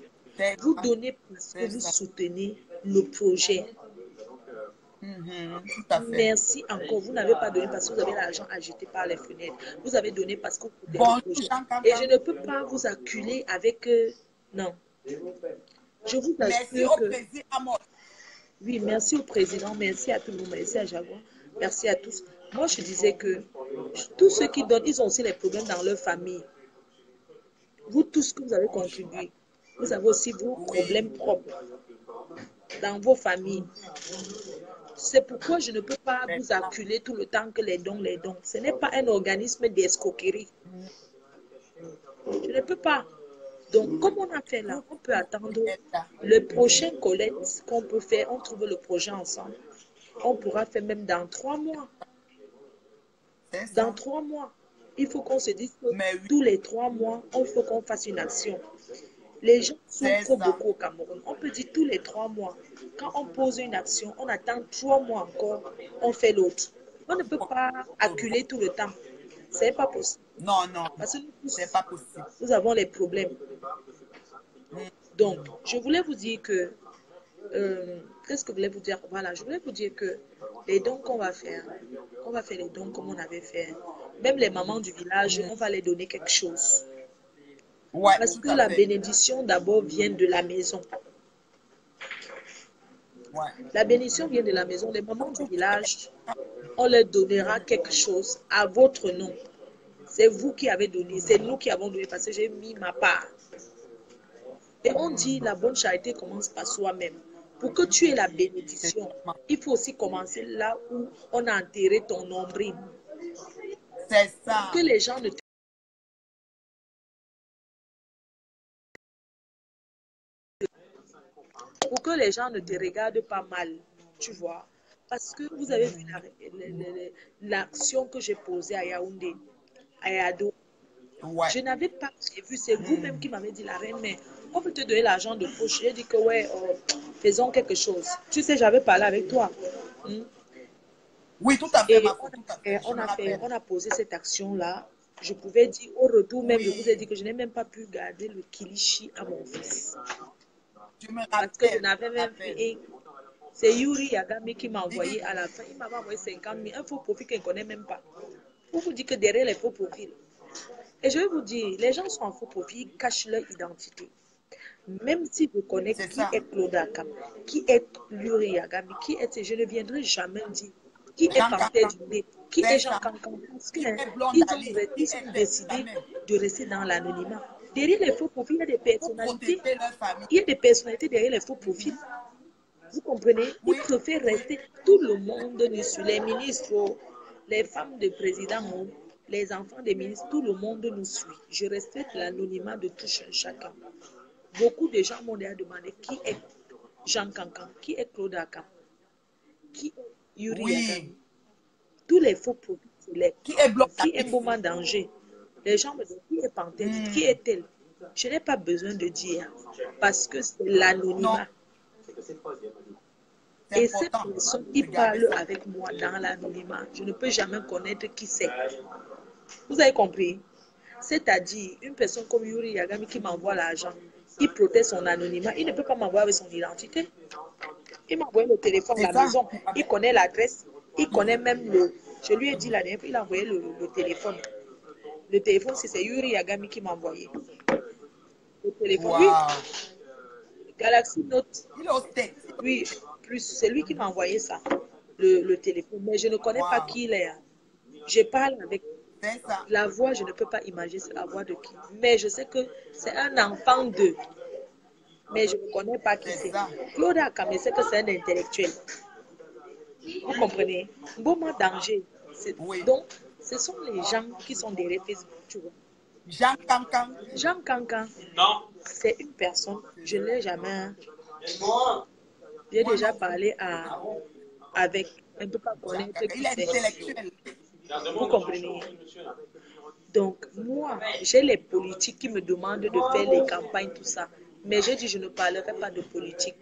Vous donnez parce que vous soutenez le projet. Mhm, Tout à fait. Merci encore. Vous n'avez pas donné parce que vous avez l'argent à jeter par les fenêtres. Vous avez donné parce que vous. Jean Cancan. Et je ne peux pas vous acculer avec... euh, non. Je vous Merci assure au que plaisir moi. Oui, merci au président, merci à tout le monde, merci à Jaguar, merci à tous. Moi, je disais que tous ceux qui donnent, ils ont aussi les problèmes dans leur famille. Vous tous que vous avez contribué, vous avez aussi vos problèmes propres dans vos familles. C'est pourquoi je ne peux pas vous acculer tout le temps que les dons, les dons. Ce n'est pas un organisme d'escroquerie. Je ne peux pas. Donc, comme on a fait là, on peut attendre le prochain collecte qu'on peut faire. On trouve le projet ensemble. On pourra faire même dans trois mois. Dans trois mois. Il faut qu'on se dise que tous les trois mois, il faut qu'on fasse une action. Les gens souffrent beaucoup au Cameroun. On peut dire tous les trois mois. Quand on pose une action, on attend trois mois encore, on fait l'autre. On ne peut pas acculer tout le temps. C'est pas possible. Non, non, Parce que nous pas possible. nous avons les problèmes. Donc, je voulais vous dire que, euh, qu'est-ce que je voulais vous dire? Voilà, je voulais vous dire que les dons qu'on va faire, on va faire les dons comme on avait fait. Même les mamans du village, on va les donner quelque chose. Ouais, Parce que la fait. bénédiction d'abord vient de la maison. Ouais. La bénédiction vient de la maison. Les mamans du village, on leur donnera quelque chose à votre nom. C'est vous qui avez donné, c'est nous qui avons donné parce que j'ai mis ma part. Et on dit la bonne charité commence par soi-même. Pour que tu aies la bénédiction, il faut aussi commencer là où on a enterré ton nombril. C'est ça. Que les gens ne te pour que les gens ne te regardent pas mal, tu vois. Parce que vous avez vu la- la- la- l'action que j'ai posée à Yaoundé, à Yado. Ouais. Je n'avais pas prévu, c'est vous-même qui m'avez dit la reine, mais on peut te donner l'argent de poche. J'ai dit que ouais, oh, faisons quelque chose. Tu sais, j'avais parlé avec toi. Hmm. Oui, tout à fait, Et ma on a, fait. On a fait, rappelle. on a posé cette action-là. Je pouvais dire au retour même, je vous ai dit que je n'ai même pas pu garder le kilichi à mon fils. Je me Parce que je n'avais même. Et c'est Yuri Yagami qui m'a envoyé à la fin. Il m'avait envoyé 50 000. Un faux profil qu'il ne connaît même pas. Pour vous dire que derrière les faux profils. Et je vais vous dire, les gens sont en faux profil, ils cachent leur identité. Même si je connais C'est qui ça. est Claude Akam, qui est Yuri Yagami, qui est, je ne viendrai jamais dire qui est Panthère Cancan. Dundé, qui est Jean. Cancan. Parce Qui qu'ils ont, ils ont décidé de rester dans l'anonymat. Derrière les faux profils, il y a des personnalités il y a des personnalités derrière les faux profils. Vous comprenez? Ils préfèrent rester. Tout le monde nous suit. Les ministres, oh, les femmes de présidents, oh, les enfants des ministres, tout le monde nous suit. Je respecte l'anonymat de tout un chacun. Beaucoup de gens m'ont déjà demandé qui est Jean Cancan, qui est Claude Akam, qui est Yuri Oui. Tous les faux profils, Qui est bloqué? qui est moment danger. Les gens me disent qui est Panthère, Hmm. qui est elle Je n'ai pas besoin de dire parce que c'est l'anonymat. Et cette important. personne qui Regardez parle ça. avec moi dans l'anonymat, je ne peux jamais connaître qui c'est. Vous avez compris? C'est-à-dire, une personne comme Yuri Yagami qui m'envoie l'argent, il protège son anonymat, il ne peut pas m'envoyer avec son identité. Il m'a envoyé le téléphone, C'est la maison, il connaît l'adresse, il connaît même le. Je lui ai dit la dernière fois, il a envoyé le, le téléphone. Le téléphone, c'est Yuri Yagami qui m'a envoyé. Le téléphone, oui. Galaxy Note Il est au tête. oui, plus, c'est lui qui m'a envoyé ça, le, le téléphone. Mais je ne connais pas qui il est. Je parle avec la voix, je ne peux pas imaginer c'est la voix de qui. Mais je sais que c'est un enfant de. Mais je ne connais pas qui C'est. Claude Akame, c'est que c'est un intellectuel. Vous comprenez? Beaumont danger. C'est- Oui. Donc, ce sont les gens qui sont derrière Facebook, tu vois. Jean Cancan. Jean Cancan, c'est une personne, je ne l'ai jamais. hein. J'ai déjà parlé à, avec, on ne peut pas connaître qui Il est intellectuel. Vous comprenez Donc, moi, j'ai les politiques qui me demandent de faire les campagnes, tout ça. Mais j'ai dit, je ne parlerai pas de politique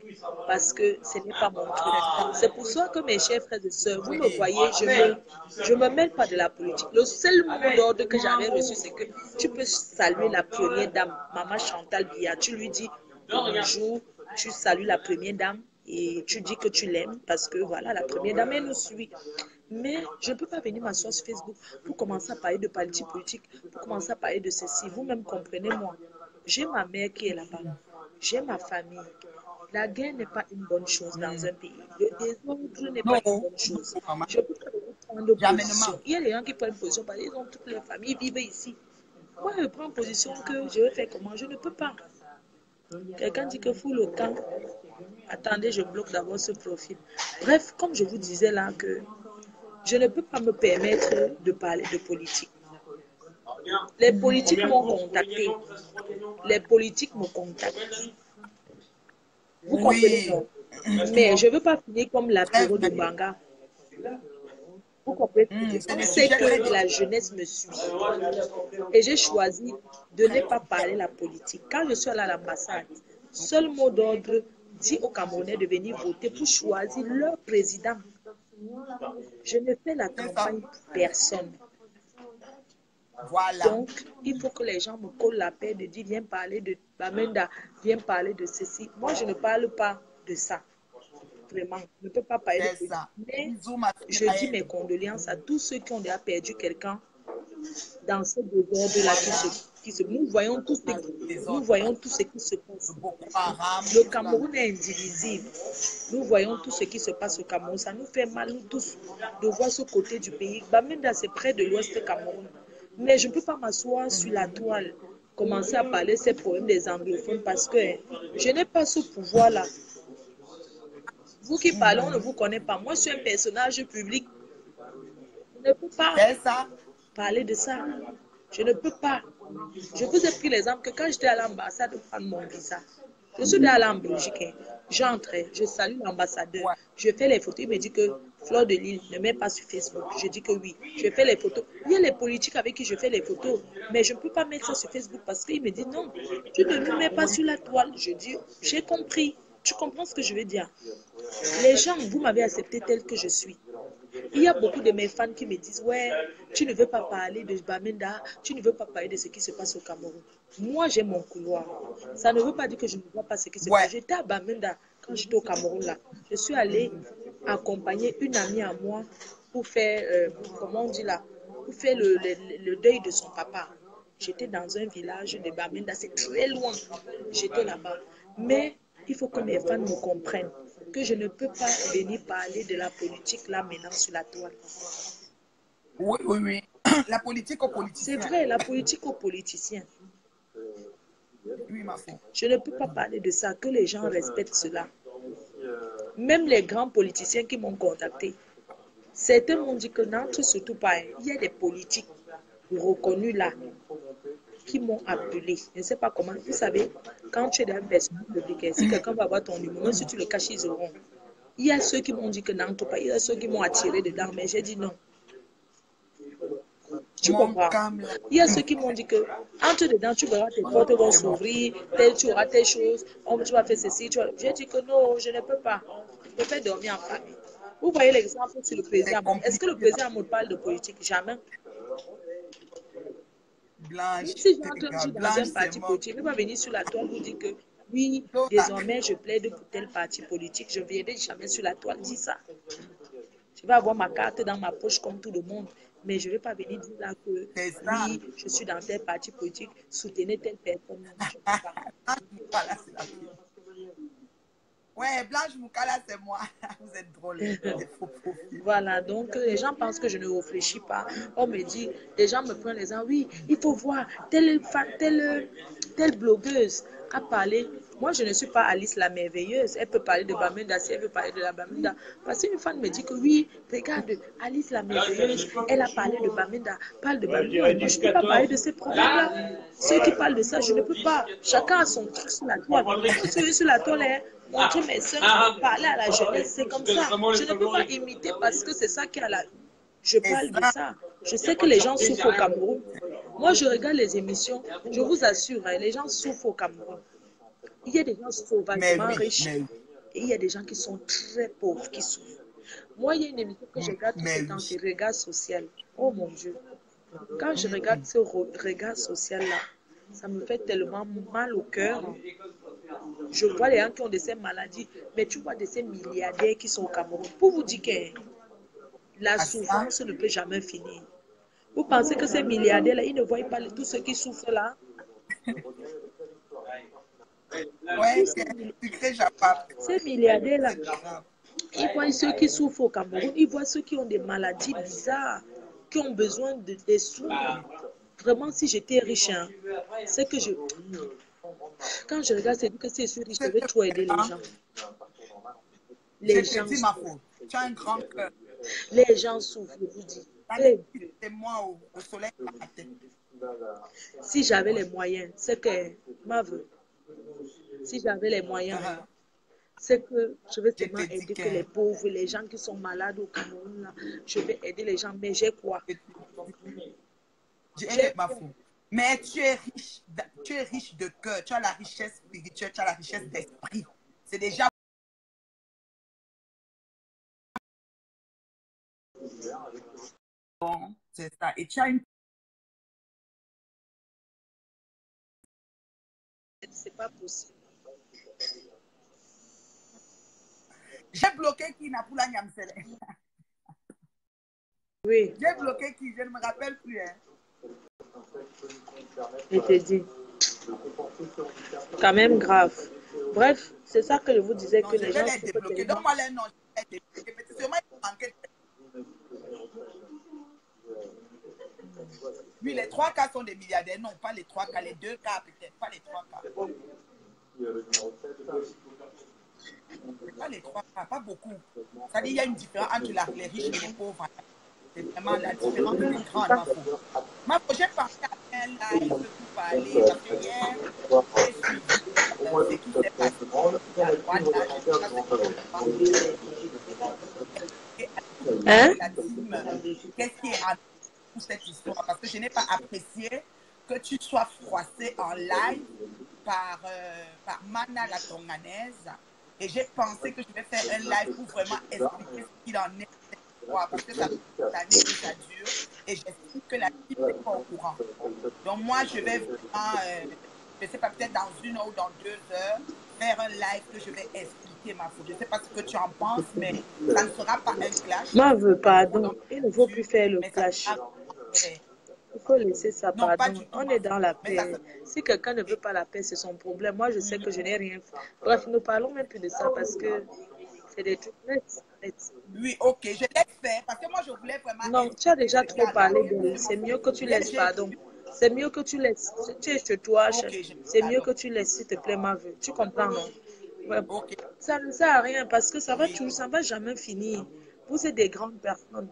parce que ce n'est pas mon truc. C'est pour ça que mes chers frères et sœurs, vous me voyez, je me, je me mêle pas de la politique. Le seul mot d'ordre que j'avais reçu, c'est que tu peux saluer la première dame, Maman Chantal Biya. Tu lui dis bonjour, tu salues la première dame et tu dis que tu l'aimes parce que voilà, la première dame, elle nous suit. Mais je ne peux pas venir m'asseoir sur Facebook pour commencer à parler de parti politique, pour commencer à parler de ceci. Vous-même comprenez-moi. J'ai ma mère qui est là-bas. J'ai ma famille. La guerre n'est pas une bonne chose dans un pays. Le désordre n'est pas une bonne chose. Je peux prendre position. Il y a des gens qui prennent position parce qu'ils ont toutes leurs familles, vivent ici. Moi, je prends position que je vais faire comment? Je ne peux pas. Quelqu'un dit que fou le camp. Attendez, je bloque d'abord ce profil. Bref, comme je vous disais là, que je ne peux pas me permettre de parler de politique. Les politiques m'ont contacté. Les politiques me contactent. Vous comprenez Oui. Mais je ne veux pas finir comme l'apéro de Banga. Vous comprenez Mm, c'est que la jeunesse me suit. Et j'ai choisi de ne pas parler la politique. Quand je suis allée à l'ambassade, seul mot d'ordre dit aux Camerounais de venir voter pour choisir leur président. Je ne fais la campagne pour personne. Voilà. Donc, il faut que les gens me collent la paix de dire, viens parler de Bamenda, viens parler de ceci. Moi, je ne parle pas de ça. Vraiment, je ne peux pas parler de ça. Mais je dis mes condoléances à tous ceux qui ont déjà perdu quelqu'un dans ce désordre-là qui se, qui se... Nous voyons tout ce qui, nous voyons tout ce qui se passe. Le Cameroun est indivisible. Nous voyons tout ce qui se passe au Cameroun. Ça nous fait mal, nous tous, de voir ce côté du pays. Bamenda, c'est près de l'ouest Cameroun. Mais je ne peux pas m'asseoir sur la toile, commencer à parler ces problèmes des anglophones parce que hein, je n'ai pas ce pouvoir-là. Vous qui parlez, on ne vous connaît pas. Moi, je suis un personnage public. Je ne peux pas ça. parler de ça. Je ne peux pas. Je vous ai pris l'exemple que quand j'étais à l'ambassade prendre mon visa, je suis allée en Belgique. hein. J'entre, je salue l'ambassadeur. Je fais les photos. Il me dit que Fleur de Lille ne met pas sur Facebook. Je dis que oui. Je fais les photos. Il y a les politiques avec qui je fais les photos. Mais je ne peux pas mettre ça sur Facebook parce qu'il me dit non, tu ne nous mets pas sur la toile. Je dis, j'ai compris. Tu comprends ce que je veux dire? Les gens, vous m'avez accepté tel que je suis. Il y a beaucoup de mes fans qui me disent Ouais, tu ne veux pas parler de Bamenda, tu ne veux pas parler de ce qui se passe au Cameroun. Moi, j'ai mon couloir. Ça ne veut pas dire que je ne vois pas ce qui se Ouais. passe. J'étais à Bamenda quand j'étais au Cameroun là. Je suis allée accompagner une amie à moi pour faire, euh, comment on dit là, pour faire le, le- le deuil de son papa. J'étais dans un village de Bamenda, c'est très loin. J'étais là-bas. Mais il faut que mes fans me comprennent que je ne peux pas venir parler de la politique là maintenant sur la toile. Oui, oui, oui. La politique aux C'est politiciens. vrai, la politique aux politiciens. Oui, ma fille. Je ne peux pas parler de ça, que les gens respectent cela. Même les grands politiciens qui m'ont contacté, certains m'ont dit que n'entre surtout pas. hein. Il y a des politiques reconnus là qui m'ont appelé. Je ne sais pas comment. Vous savez, quand tu es dans un personnage public, si quelqu'un va avoir ton numéro, si tu le caches, ils auront. Il y a ceux qui m'ont dit que n'entre pas. Il y a ceux qui m'ont attiré dedans, mais j'ai dit non. Tu comprends? Il y a ceux qui m'ont dit que entre dedans, tu verras tes portes vont s'ouvrir, tu auras telle chose, on- tu vas faire ceci. Tu vas... J'ai dit que non, je ne peux pas. Je préfère dormir en famille. Vous voyez l'exemple sur le président. Est-ce que le président me parle de politique? Jamais. Blanche. Si j'entre dans un parti politique, il va venir sur la toile vous dire que oui, désormais je plaide pour tel parti politique. Je ne viendrai jamais sur la toile dire ça. Je vais avoir ma carte dans ma poche comme tout le monde. Mais je ne vais pas venir dire là que oui, je suis dans tel parti politique, soutenez telle personne. C'est la. Ouais, Blanche Moukala, c'est moi. Vous êtes drôle. Voilà, donc euh, les gens pensent que je ne réfléchis pas. On me dit, les gens me prennent les gens, oui, il faut voir telle, telle, telle blogueuse a parlé. Moi, je ne suis pas Alice la merveilleuse. Elle peut parler de Bamenda si elle veut parler de la Bamenda. Parce qu'une femme me dit que oui, regarde, Alice la merveilleuse, elle a parlé de Bamenda, parle de Bamenda. Moi, je ne peux pas parler de ces problèmes-là. Ceux qui parlent de ça, je ne peux pas. Chacun a son truc sur la toile. Je suis sur la toile, hein, montrer mes soeurs, parler à la jeunesse, c'est comme ça. Je ne peux pas imiter parce que c'est ça qui a la... Je parle de ça. Je sais que les gens souffrent au Cameroun. Moi, je regarde les émissions. Je vous assure, hein, les gens souffrent au Cameroun. Il y a des gens sauvagement oui, riches oui. et il y a des gens qui sont très pauvres, qui souffrent. Moi, il y a une émission que je regarde tout ce temps, c'est Regard social. Oh mon Dieu. Quand je regarde ce re- regard social-là, ça me fait tellement mal au cœur. Je vois les gens qui ont de ces maladies, mais tu vois de ces milliardaires qui sont au Cameroun. Pour vous dire que la souffrance ne peut jamais finir. Vous pensez que ces milliardaires-là, ils ne voient pas tout ce qui souffrent là? C'est sucré, j'apporte. Ces milliardaires-là, ils voient ceux qui souffrent au Cameroun, ils voient ceux qui ont des maladies bizarres, qui ont besoin de, des sous. Vraiment, si j'étais riche, hein, c'est que je... Quand je regarde, c'est que si je suis riche, je vais trop aider les gens. Les gens, ma faute. Tu as un grand cœur. les gens souffrent, je vous dis. C'est moi au, soleil si j'avais les moyens, c'est que, ma veuve, si j'avais les moyens, Uh-huh. c'est que je vais dis aider que les pauvres, les gens qui sont malades au Cameroun, je vais aider les gens, mais j'ai quoi? J'ai ma faute. Mais tu es riche, tu es riche de cœur, tu as la richesse spirituelle, tu as la richesse d'esprit. C'est déjà bon, c'est ça. Et tu as une C'est pas possible. J'ai bloqué qui n'a pour la Nyamsele. Oui, J'ai bloqué qui, je ne me rappelle plus. Hein. je te dis. Quand même grave. Bref, c'est ça que je vous disais Non, que les gens les. Donne-moi les noms. Je vais les sûrement il manquait. Oui, les trois cas sont des milliardaires. Non, pas les trois cas. Les deux cas, peut-être. Pas les trois cas. Pas les trois cas. Pas beaucoup. Ça dit, il y a une différence entre la- les riches et les pauvres. C'est vraiment la différence est grande. Ma j'ai pensé à un live pour parler. Parce que hier, j'ai suivi ce qui s'est passé. à Rwanda. Je sais pas ce qui s'est passé. Et à Hein? la team, qu'est-ce qui est arrivé pour cette histoire? Parce que je n'ai pas apprécié que tu sois froissé en live par, euh, par Mana la Tonganaise. Et j'ai pensé que je vais faire un live pour vraiment expliquer ce qu'il en est. Parce que ça années que ça dure. Et j'estime que la team n'est pas au courant. Donc moi, je vais vraiment, euh, je ne sais pas, peut-être dans une heure ou dans deux heures, faire un live que je vais expliquer ma faute. Je ne sais pas ce que tu en penses, mais ça ne sera pas un clash. Veuve, pardon, il ne faut plus faire le clash. Il faut laisser ça, Non, pardon. tout, On est dans la ça, paix. Si quelqu'un ne veut pas la paix, c'est son problème. Moi, je sais que je n'ai rien fait. Bref, ne parlons même plus de ça parce que c'est des trucs. Oui, ok, je laisse faire parce que moi je voulais vraiment. Non, tu as déjà trop parlé d'elle. C'est mieux que tu laisses, pardon. C'est mieux que tu laisses. Tu es chez toi. Ok, chez- je- C'est mieux que tu laisses, s'il te plaît, ma veuve. Tu comprends, non? Ouais. Ok, Ça ne sert à rien parce que ça va Oui. toujours, ça va jamais finir. Vous êtes des grandes personnes.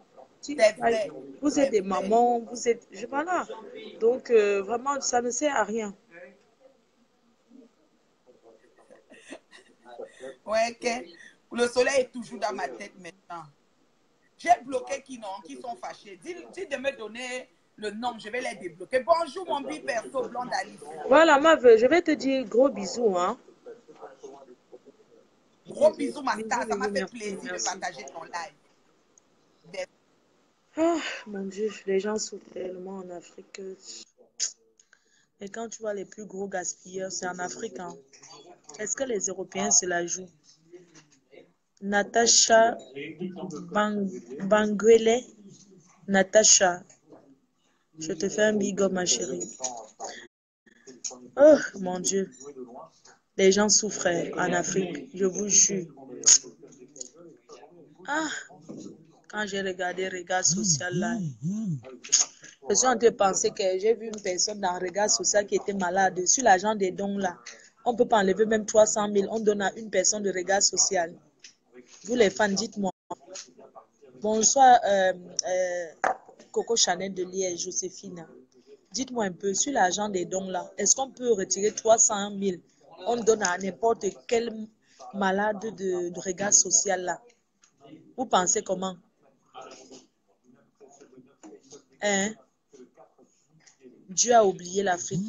Vous êtes des mamans, vous êtes. Je, voilà. Donc, euh, vraiment, ça ne sert à rien. ouais. Le soleil est toujours dans ma tête maintenant. J'ai bloqué qui non, qui sont fâchés. Dis, dis de me donner le nom, je vais les débloquer. Bonjour mon bi perso blonde Alice. Voilà, ma veuve, je vais te dire gros bisous, hein. Gros bisous ma star, ça m'a fait plaisir merci. de partager ton live. Ah, mon Dieu, les gens souffrent tellement en Afrique. que- Et quand tu vois les plus gros gaspilleurs, c'est en Afrique. hein. Est-ce que les Européens se la jouent? Natacha Bang Banguele? Natacha, je te fais un big up, ma chérie. Oh, mon Dieu. Les gens souffrent hein, en Afrique, je vous jure. Ah, quand j'ai regardé Regard Social là, je suis en train de penser que j'ai vu une personne dans Regard Social qui était malade. Sur l'argent des dons là, on ne peut pas enlever même 300 000. On donne à une personne de Regard Social. Vous les fans, dites-moi. Bonsoir, euh, euh, Coco Chanel de Liège, Joséphine. Dites-moi un peu, sur l'argent des dons là, est-ce qu'on peut retirer 300 000 On donne à n'importe quel malade de, de regard social là. Vous pensez comment? Hein? Dieu a oublié l'Afrique.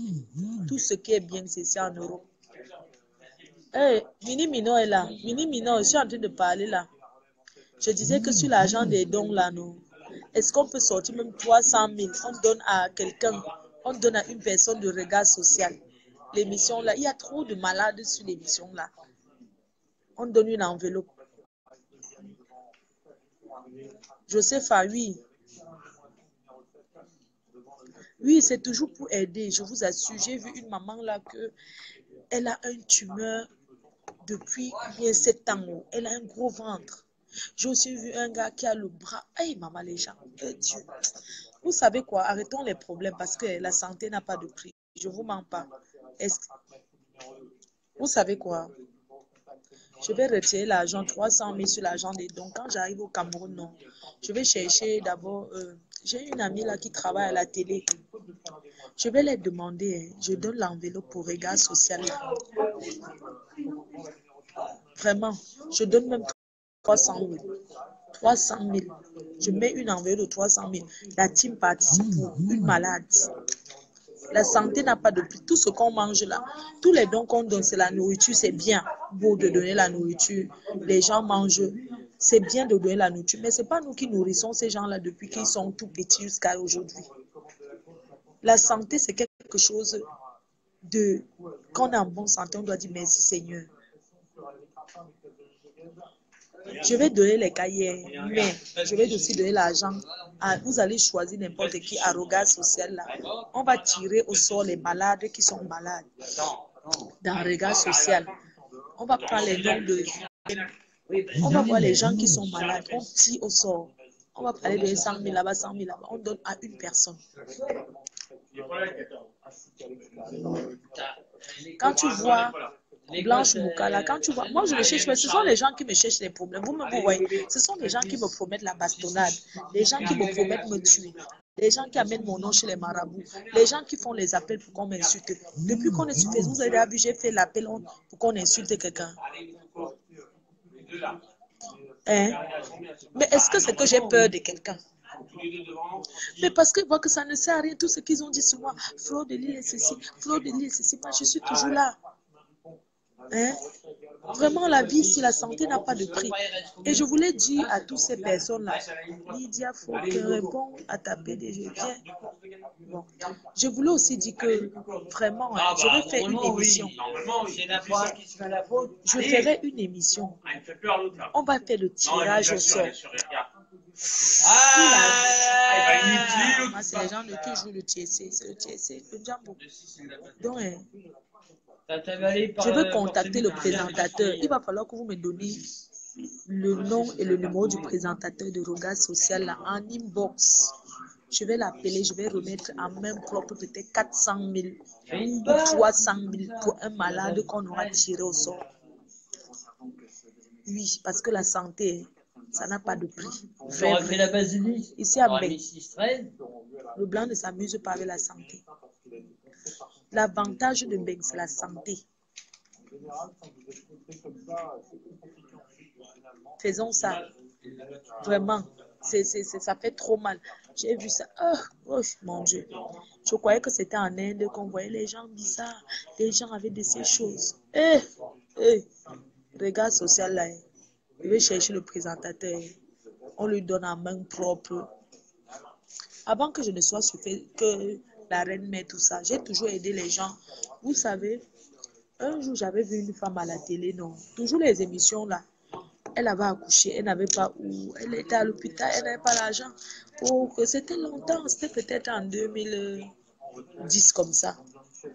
Tout ce qui est bien, c'est ça en Europe. Hey, Mini Mino est là. Mini Mino, je suis en train de parler là. Je disais que sur l'argent des dons là, non. Est-ce qu'on peut sortir même 300 000 On donne à quelqu'un, on donne à une personne de regard social. L'émission là, il y a trop de malades sur l'émission là. On donne une enveloppe. Joseph, oui. Oui, c'est toujours pour aider, je vous assure. J'ai vu une maman là que Elle a un tumeur depuis bien sept ans. Elle a un gros ventre. J'ai aussi vu un gars qui a le bras. Aïe, maman, les gens. Eh, Dieu. Vous savez quoi? Arrêtons les problèmes parce que la santé n'a pas de prix. Je vous mens pas. Vous savez quoi? Je vais retirer l'argent, 300 000 sur l'argent des dons. Quand j'arrive au Cameroun, non. Je vais chercher d'abord. euh, J'ai une amie là qui travaille à la télé. Je vais leur demander. hein, Je donne l'enveloppe pour regard social. Vraiment. Je donne même 300 000. 300 000. Je mets une enveloppe de 300 000. La team participe pour une malade. La santé n'a pas de prix. Tout ce qu'on mange là, tous les dons qu'on donne, c'est la nourriture. C'est bien beau de donner la nourriture. Les gens mangent. C'est bien de donner la nourriture. Mais ce n'est pas nous qui nourrissons ces gens-là depuis qu'ils sont tout petits jusqu'à aujourd'hui. La santé, c'est quelque chose de... Quand on est en bonne santé, on doit dire merci Seigneur. Je vais donner les cahiers, mais je vais aussi donner l'argent. Vous allez choisir n'importe qui à regard social là. On va tirer au sort les malades qui sont malades dans le regard social. On va prendre les noms de. On va voir les gens qui sont malades. On tire au sort. On va parler de 100 000 là-bas, 100 000 là-bas. On donne à une personne. Quand tu vois Blanche Moukala, quand tu vois, moi je le cherche, mais ce sont les gens qui me cherchent les problèmes. Vous me voyez, ce sont les gens qui me promettent la bastonnade, les gens qui me promettent me tuer, les gens qui amènent mon nom chez les marabouts, les gens qui font les appels pour qu'on m'insulte. Depuis qu'on est sur Facebook, vous avez vu, j'ai fait l'appel pour qu'on insulte quelqu'un. Hein? Mais est-ce que c'est que j'ai peur de quelqu'un? Mais parce que voient que ça ne sert à rien, tout ce qu'ils ont dit sur moi, Flo de l'île est ceci, Flo de l'île est ceci, moi je suis toujours là. Hein? Vraiment, la vie, si la santé n'a pas de prix. Et je voulais dire à toutes ces personnes-là, Lydia, faut que répond à ta PDG. Bon. Je voulais aussi dire que vraiment, hein, je vais faire une émission. Je ferai une émission. On va faire le tirage au sort. Ah, c'est les gens de toujours le TSC, c'est le TSC. Donc, hein, je veux contacter le présentateur. Il va falloir que vous me donniez le nom et le numéro du présentateur de regard social là, en inbox. Je vais l'appeler, je vais remettre en main propre peut-être 400 000 ou 300 000 pour un malade qu'on aura tiré au sort. Oui, parce que la santé, ça n'a pas de prix. Vrai, vrai. Ici à Bec, mis 6-13. le blanc ne s'amuse pas avec la santé. L'avantage de Bec, c'est la santé. Faisons ça. Vraiment. Ça fait trop mal. J'ai vu ça. Oh, oh, mon Dieu. Je croyais que c'était en Inde qu'on voyait les gens bizarres. Les gens avaient de ces choses. Eh, eh. Regard social là. hein. Je vais chercher le présentateur. On lui donne en main propre. Avant que je ne sois sur que la reine met tout ça, j'ai toujours aidé les gens. Vous savez, un jour j'avais vu une femme à la télé, non. Toujours les émissions là. Elle avait accouché, elle n'avait pas où. Elle était à l'hôpital, elle n'avait pas l'argent. Oh, c'était longtemps, c'était peut-être en 2010 comme ça.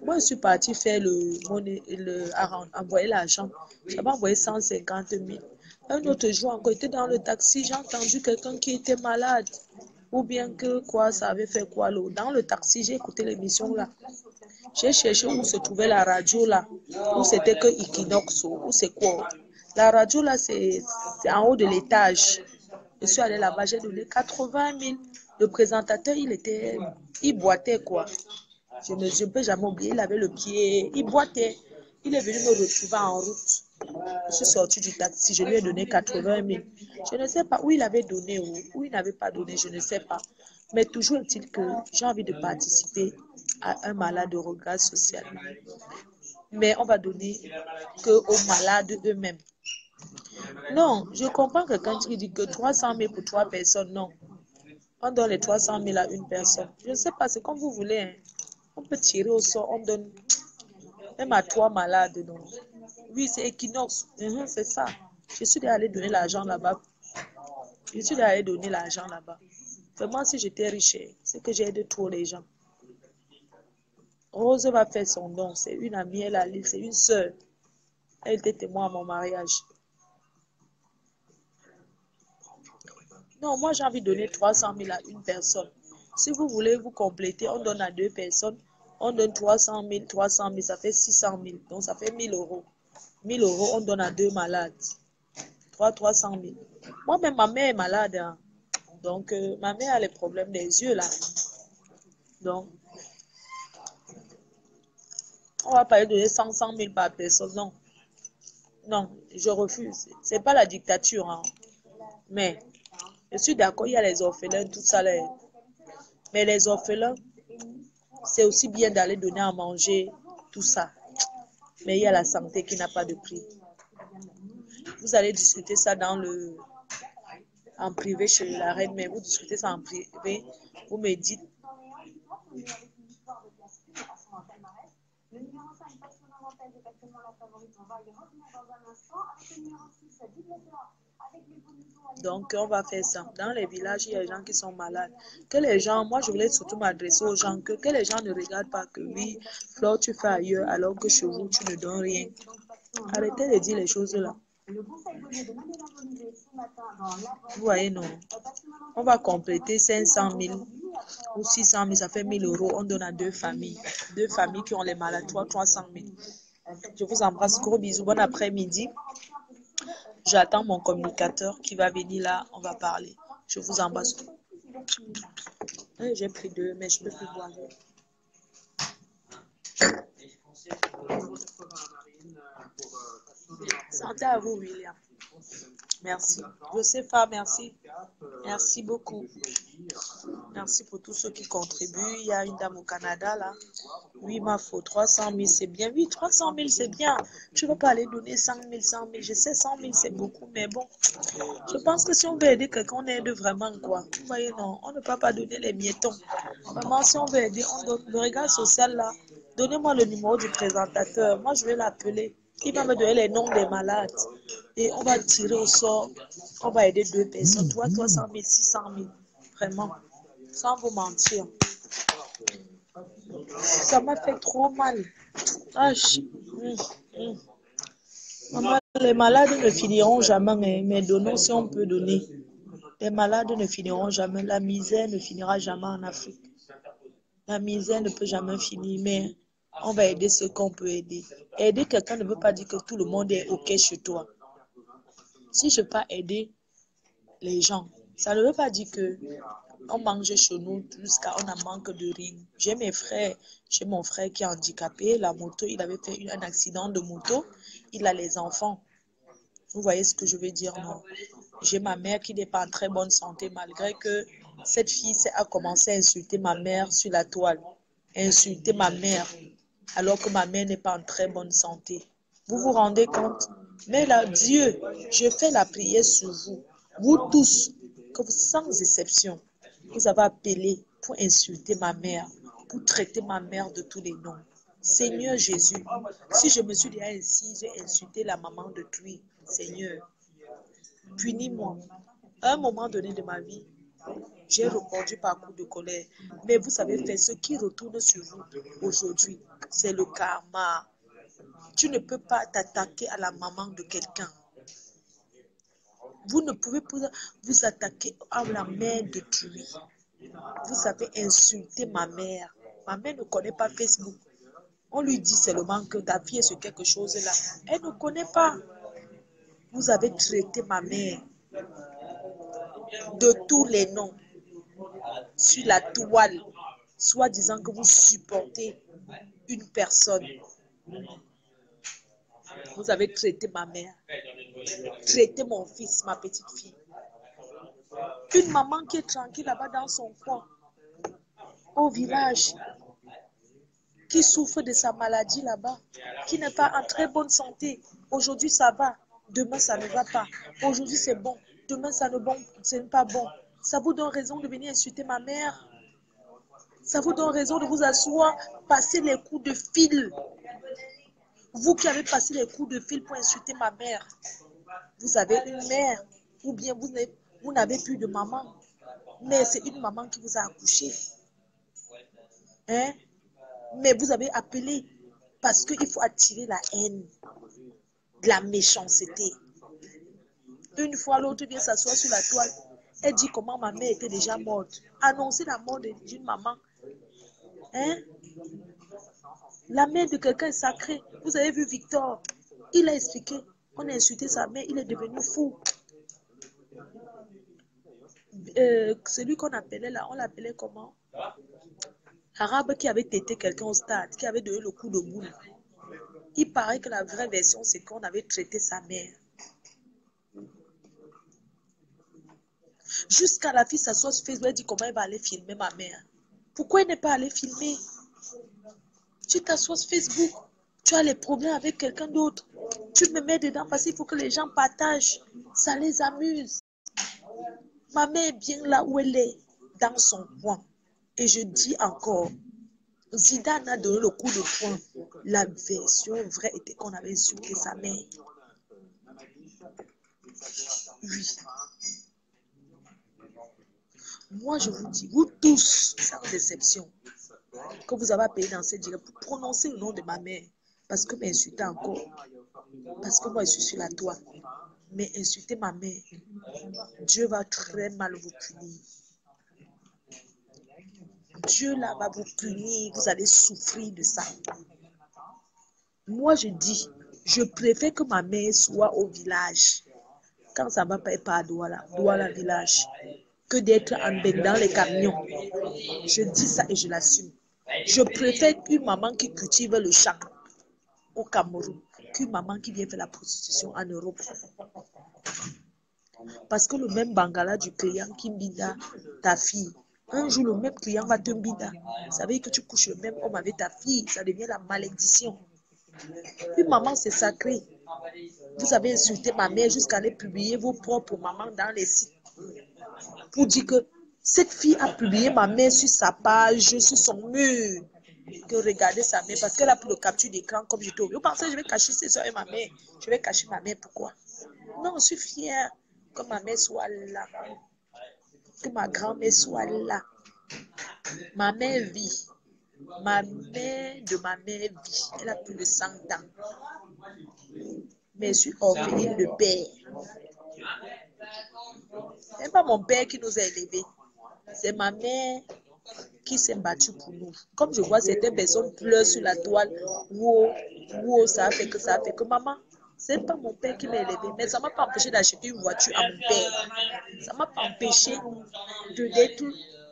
Moi, je suis partie faire le, monnaie- le envoyer l'argent. J'avais envoyé 150 000. Un autre jour encore, j'étais dans le taxi, j'ai entendu quelqu'un qui était malade. Ou bien que quoi, ça avait fait quoi là. Dans le taxi, j'ai écouté l'émission là. J'ai cherché où se trouvait la radio là. Où c'était que Equinox, où c'est quoi. La radio là, c'est en haut de l'étage. Je suis allée là-bas, j'ai donné 80 000. Le présentateur, il était, il boitait quoi. Je ne je peux jamais oublier, il avait le pied, il boitait. Il est venu me retrouver en route. Je suis sortie du taxi, je lui ai donné 80 000. Je ne sais pas où il avait donné ou où il n'avait pas donné, je ne sais pas. Mais toujours est-il que j'ai envie de participer à un malade de regard social. Mais on va donner que aux malades eux-mêmes. Non, je comprends quelqu'un qui dit que 300 000 pour trois personnes, non. On donne les 300 000 à une personne. Je ne sais pas, c'est comme vous voulez. hein. On peut tirer au sort, on donne même à trois malades, non. Oui, c'est Equinox, Mhm, c'est ça. Je suis allée donner l'argent là-bas. Je suis allée donner l'argent là-bas. Vraiment, si j'étais riche, c'est que j'aide trop les gens. Rose va faire son don. C'est une amie, elle a lu, c'est une sœur. Elle était témoin à mon mariage. Non, moi j'ai envie de donner 300 000 à une personne. Si vous voulez vous compléter, on donne à deux personnes. On donne 300 000, 300 000, ça fait 600 000. Donc ça fait 1000 euros. 1000 euros, on donne à deux malades. 3, 300 000. Moi-même, ma mère est malade. hein. Donc, euh, ma mère a les problèmes des yeux là. Donc, on va pas lui donner 100, 100 000 par personne. Non. Non, je refuse. C'est pas la dictature. hein. Mais, je suis d'accord, il y a les orphelins, tout ça. là. Mais les orphelins, c'est aussi bien d'aller donner à manger, tout ça. Mais il y a la santé qui n'a pas de prix. Vous allez discuter ça dans le, en privé chez la reine, mais vous discutez ça en privé. Vous me dites, donc on va faire ça. Dans les villages, il y a des gens qui sont malades. Que les gens, moi je voulais surtout m'adresser aux gens, que, que les gens ne regardent pas que oui, Flore, tu fais ailleurs, alors que chez vous, tu ne donnes rien. Arrêtez de dire les choses là. Vous voyez, non. On va compléter 500 000 ou 600 000, ça fait 1000 euros. On donne à deux familles. Deux familles qui ont les malades, 3, 300 000. Je vous embrasse. Gros bisous. Bon après-midi. J'attends mon communicateur qui va venir là. On va parler. Je vous embrasse. J'ai pris deux, mais je peux plus boire. Santé à vous, William. Merci. Josepha, merci. Merci beaucoup. Merci pour tous ceux qui contribuent. Il y a une dame au Canada, là. Oui, ma faute. 300 000, c'est bien. Oui, 300 000, c'est bien. Tu ne vas pas aller donner 100 000, 100 000. Je sais, 100 000, c'est beaucoup, mais bon. Je pense que si on veut aider quelqu'un, on aide vraiment, quoi. Vous voyez, non. On ne peut pas donner les miettons. Vraiment, si on veut aider, on donne. Le regard social, là. Donnez-moi le numéro du présentateur. Moi, je vais l'appeler. Il va me donner les noms des malades. Et on va tirer au sort. On va aider deux personnes. Toi, 300 000, 600 000. Vraiment. Sans vous mentir. Ça m'a fait trop mal. Ah, hum, hum. Les malades ne finiront jamais, mais, mais donnons si on peut donner. Les malades ne finiront jamais. La misère ne finira jamais en Afrique. La misère ne peut jamais finir, mais on va aider ceux qu'on peut aider. Aider quelqu'un ne veut pas dire que tout le monde est OK chez toi. Si je ne pas aider les gens, ça ne veut pas dire que on mange chez nous jusqu'à on en manque de rien. J'ai mes frères, j'ai mon frère qui est handicapé, la moto, il avait fait un accident de moto, il a les enfants. Vous voyez ce que je veux dire, non? J'ai ma mère qui n'est pas en très bonne santé, malgré que cette fille a commencé à insulter ma mère sur la toile. Insulter ma mère, alors que ma mère n'est pas en très bonne santé. Vous vous rendez compte? Mais là, Dieu, je fais la prière sur vous, vous tous, que vous, sans exception, vous avez appelé pour insulter ma mère, pour traiter ma mère de tous les noms. Seigneur Jésus, si je me suis déjà ainsi, j'ai insulté la maman de Tui, Seigneur, punis-moi. Un moment donné de ma vie, j'ai répondu par coup de colère. Mais vous savez faire ce qui retourne sur vous aujourd'hui, c'est le karma. Tu ne peux pas t'attaquer à la maman de quelqu'un. Vous ne pouvez pas vous attaquer à la mère de Tui. Vous avez insulté ma mère. Ma mère ne connaît pas Facebook. On lui dit seulement que ta fille est sur quelque chose là. Elle ne connaît pas. Vous avez traité ma mère de tous les noms sur la toile, soit disant que vous supportez une personne. Vous avez traité ma mère, traité mon fils, ma petite fille. Une maman qui est tranquille là-bas dans son coin, au village, qui souffre de sa maladie là-bas, qui n'est pas en très bonne santé. Aujourd'hui, ça va. Demain, ça ne va pas. Aujourd'hui, c'est bon. Demain, ça ne bon, ce n'est pas bon. Ça vous donne raison de venir insulter ma mère? Ça vous donne raison de vous asseoir, passer les coups de fil? Vous qui avez passé les coups de fil pour insulter ma mère, vous avez une mère ou bien vous n'avez plus de maman. Mais c'est une maman qui vous a accouché. Hein? Mais vous avez appelé parce qu'il faut attirer la haine, la méchanceté. Une fois, l'autre vient s'asseoir sur la toile. Elle dit comment ma mère était déjà morte. Annoncer la mort d'une maman. Hein? La mère de quelqu'un est sacrée. Vous avez vu Victor. Il a expliqué. On a insulté sa mère. Il est devenu fou. Euh, celui qu'on appelait là, on l'appelait comment? Arabe qui avait tété quelqu'un au stade, qui avait donné le coup de boule. Il paraît que la vraie version, c'est qu'on avait traité sa mère. Jusqu'à la fille s'assoit sur Facebook, elle dit comment elle va aller filmer ma mère. Pourquoi elle n'est pas allée filmer? Tu t'assois sur Facebook, tu as les problèmes avec quelqu'un d'autre. Tu me mets dedans parce qu'il faut que les gens partagent. Ça les amuse. Ma mère est bien là où elle est, dans son coin. Et je dis encore, Zidane a donné le coup de poing. La version vraie était qu'on avait insulté sa mère. Oui. Moi, je vous dis, vous tous, sans exception, que vous avez appelé dans cette direct pour prononcer le nom de ma mère. Parce que m'insulter encore. Parce que moi, je suis sur la toile. Mais insulter ma mère, Dieu va très mal vous punir. Dieu là va vous punir, vous allez souffrir de ça. Moi, je dis, je préfère que ma mère soit au village. Quand ça ne va pas être à Douala, Douala village, que d'être en dans les camions. Je dis ça et je l'assume. Je préfère une maman qui cultive le champ au Cameroun qu'une maman qui vient faire la prostitution en Europe. Parce que le même bangala du client qui mbida ta fille, un jour le même client va te mbida. Ça veut dire que tu couches le même homme avec ta fille, ça devient la malédiction. Une maman, c'est sacré. Vous avez insulté ma mère jusqu'à aller publier vos propres mamans dans les sites pour dire que cette fille a publié ma mère sur sa page, sur son mur. Que regardez sa mère parce qu'elle a pris le capture d'écran comme j'étais au Vous pensez que je vais cacher ses soeurs et ma mère Je vais cacher ma mère, pourquoi? Non, je suis fière que ma mère soit là. Que ma grand-mère soit là. Ma mère vit. Ma mère de ma mère vit. Elle a plus de 100 ans. Mais je suis orpheline de père. Ce n'est pas mon père qui nous a élevés. C'est ma mère qui s'est battue pour nous. Comme je vois certaines personnes pleurent sur la toile, wow, wow, ça a fait que ça a fait que maman. Ce n'est pas mon père qui m'a élevé, mais ça ne m'a pas empêché d'acheter une voiture à mon père. Ça ne m'a pas empêché de d'être.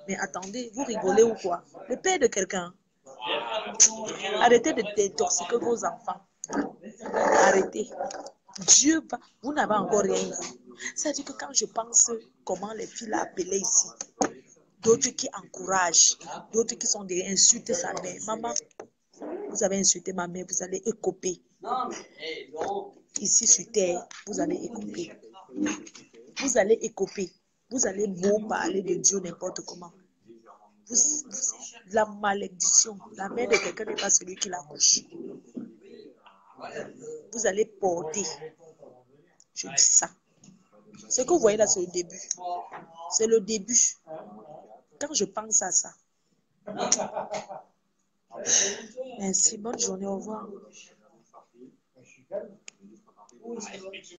Mais attendez, vous rigolez ou quoi? Le père de quelqu'un. Arrêtez de détoxiquer vos enfants. Arrêtez. Dieu va. Vous n'avez encore rien dit. C'est-à-dire que quand je pense comment les filles l'appelaient ici, d'autres qui encouragent, d'autres qui sont des insultes sa mère. Maman, vous avez insulté ma mère, vous allez écoper. Ici sur terre, vous allez écoper. Vous allez écoper. Vous allez beau parler de Dieu n'importe comment. Vous- la malédiction, la mère de quelqu'un n'est pas celui qui la couche. Vous allez porter. Je dis ça. Ce que vous voyez là, c'est le début. C'est le début. Quand je pense à ça. Merci, bonne journée, au revoir.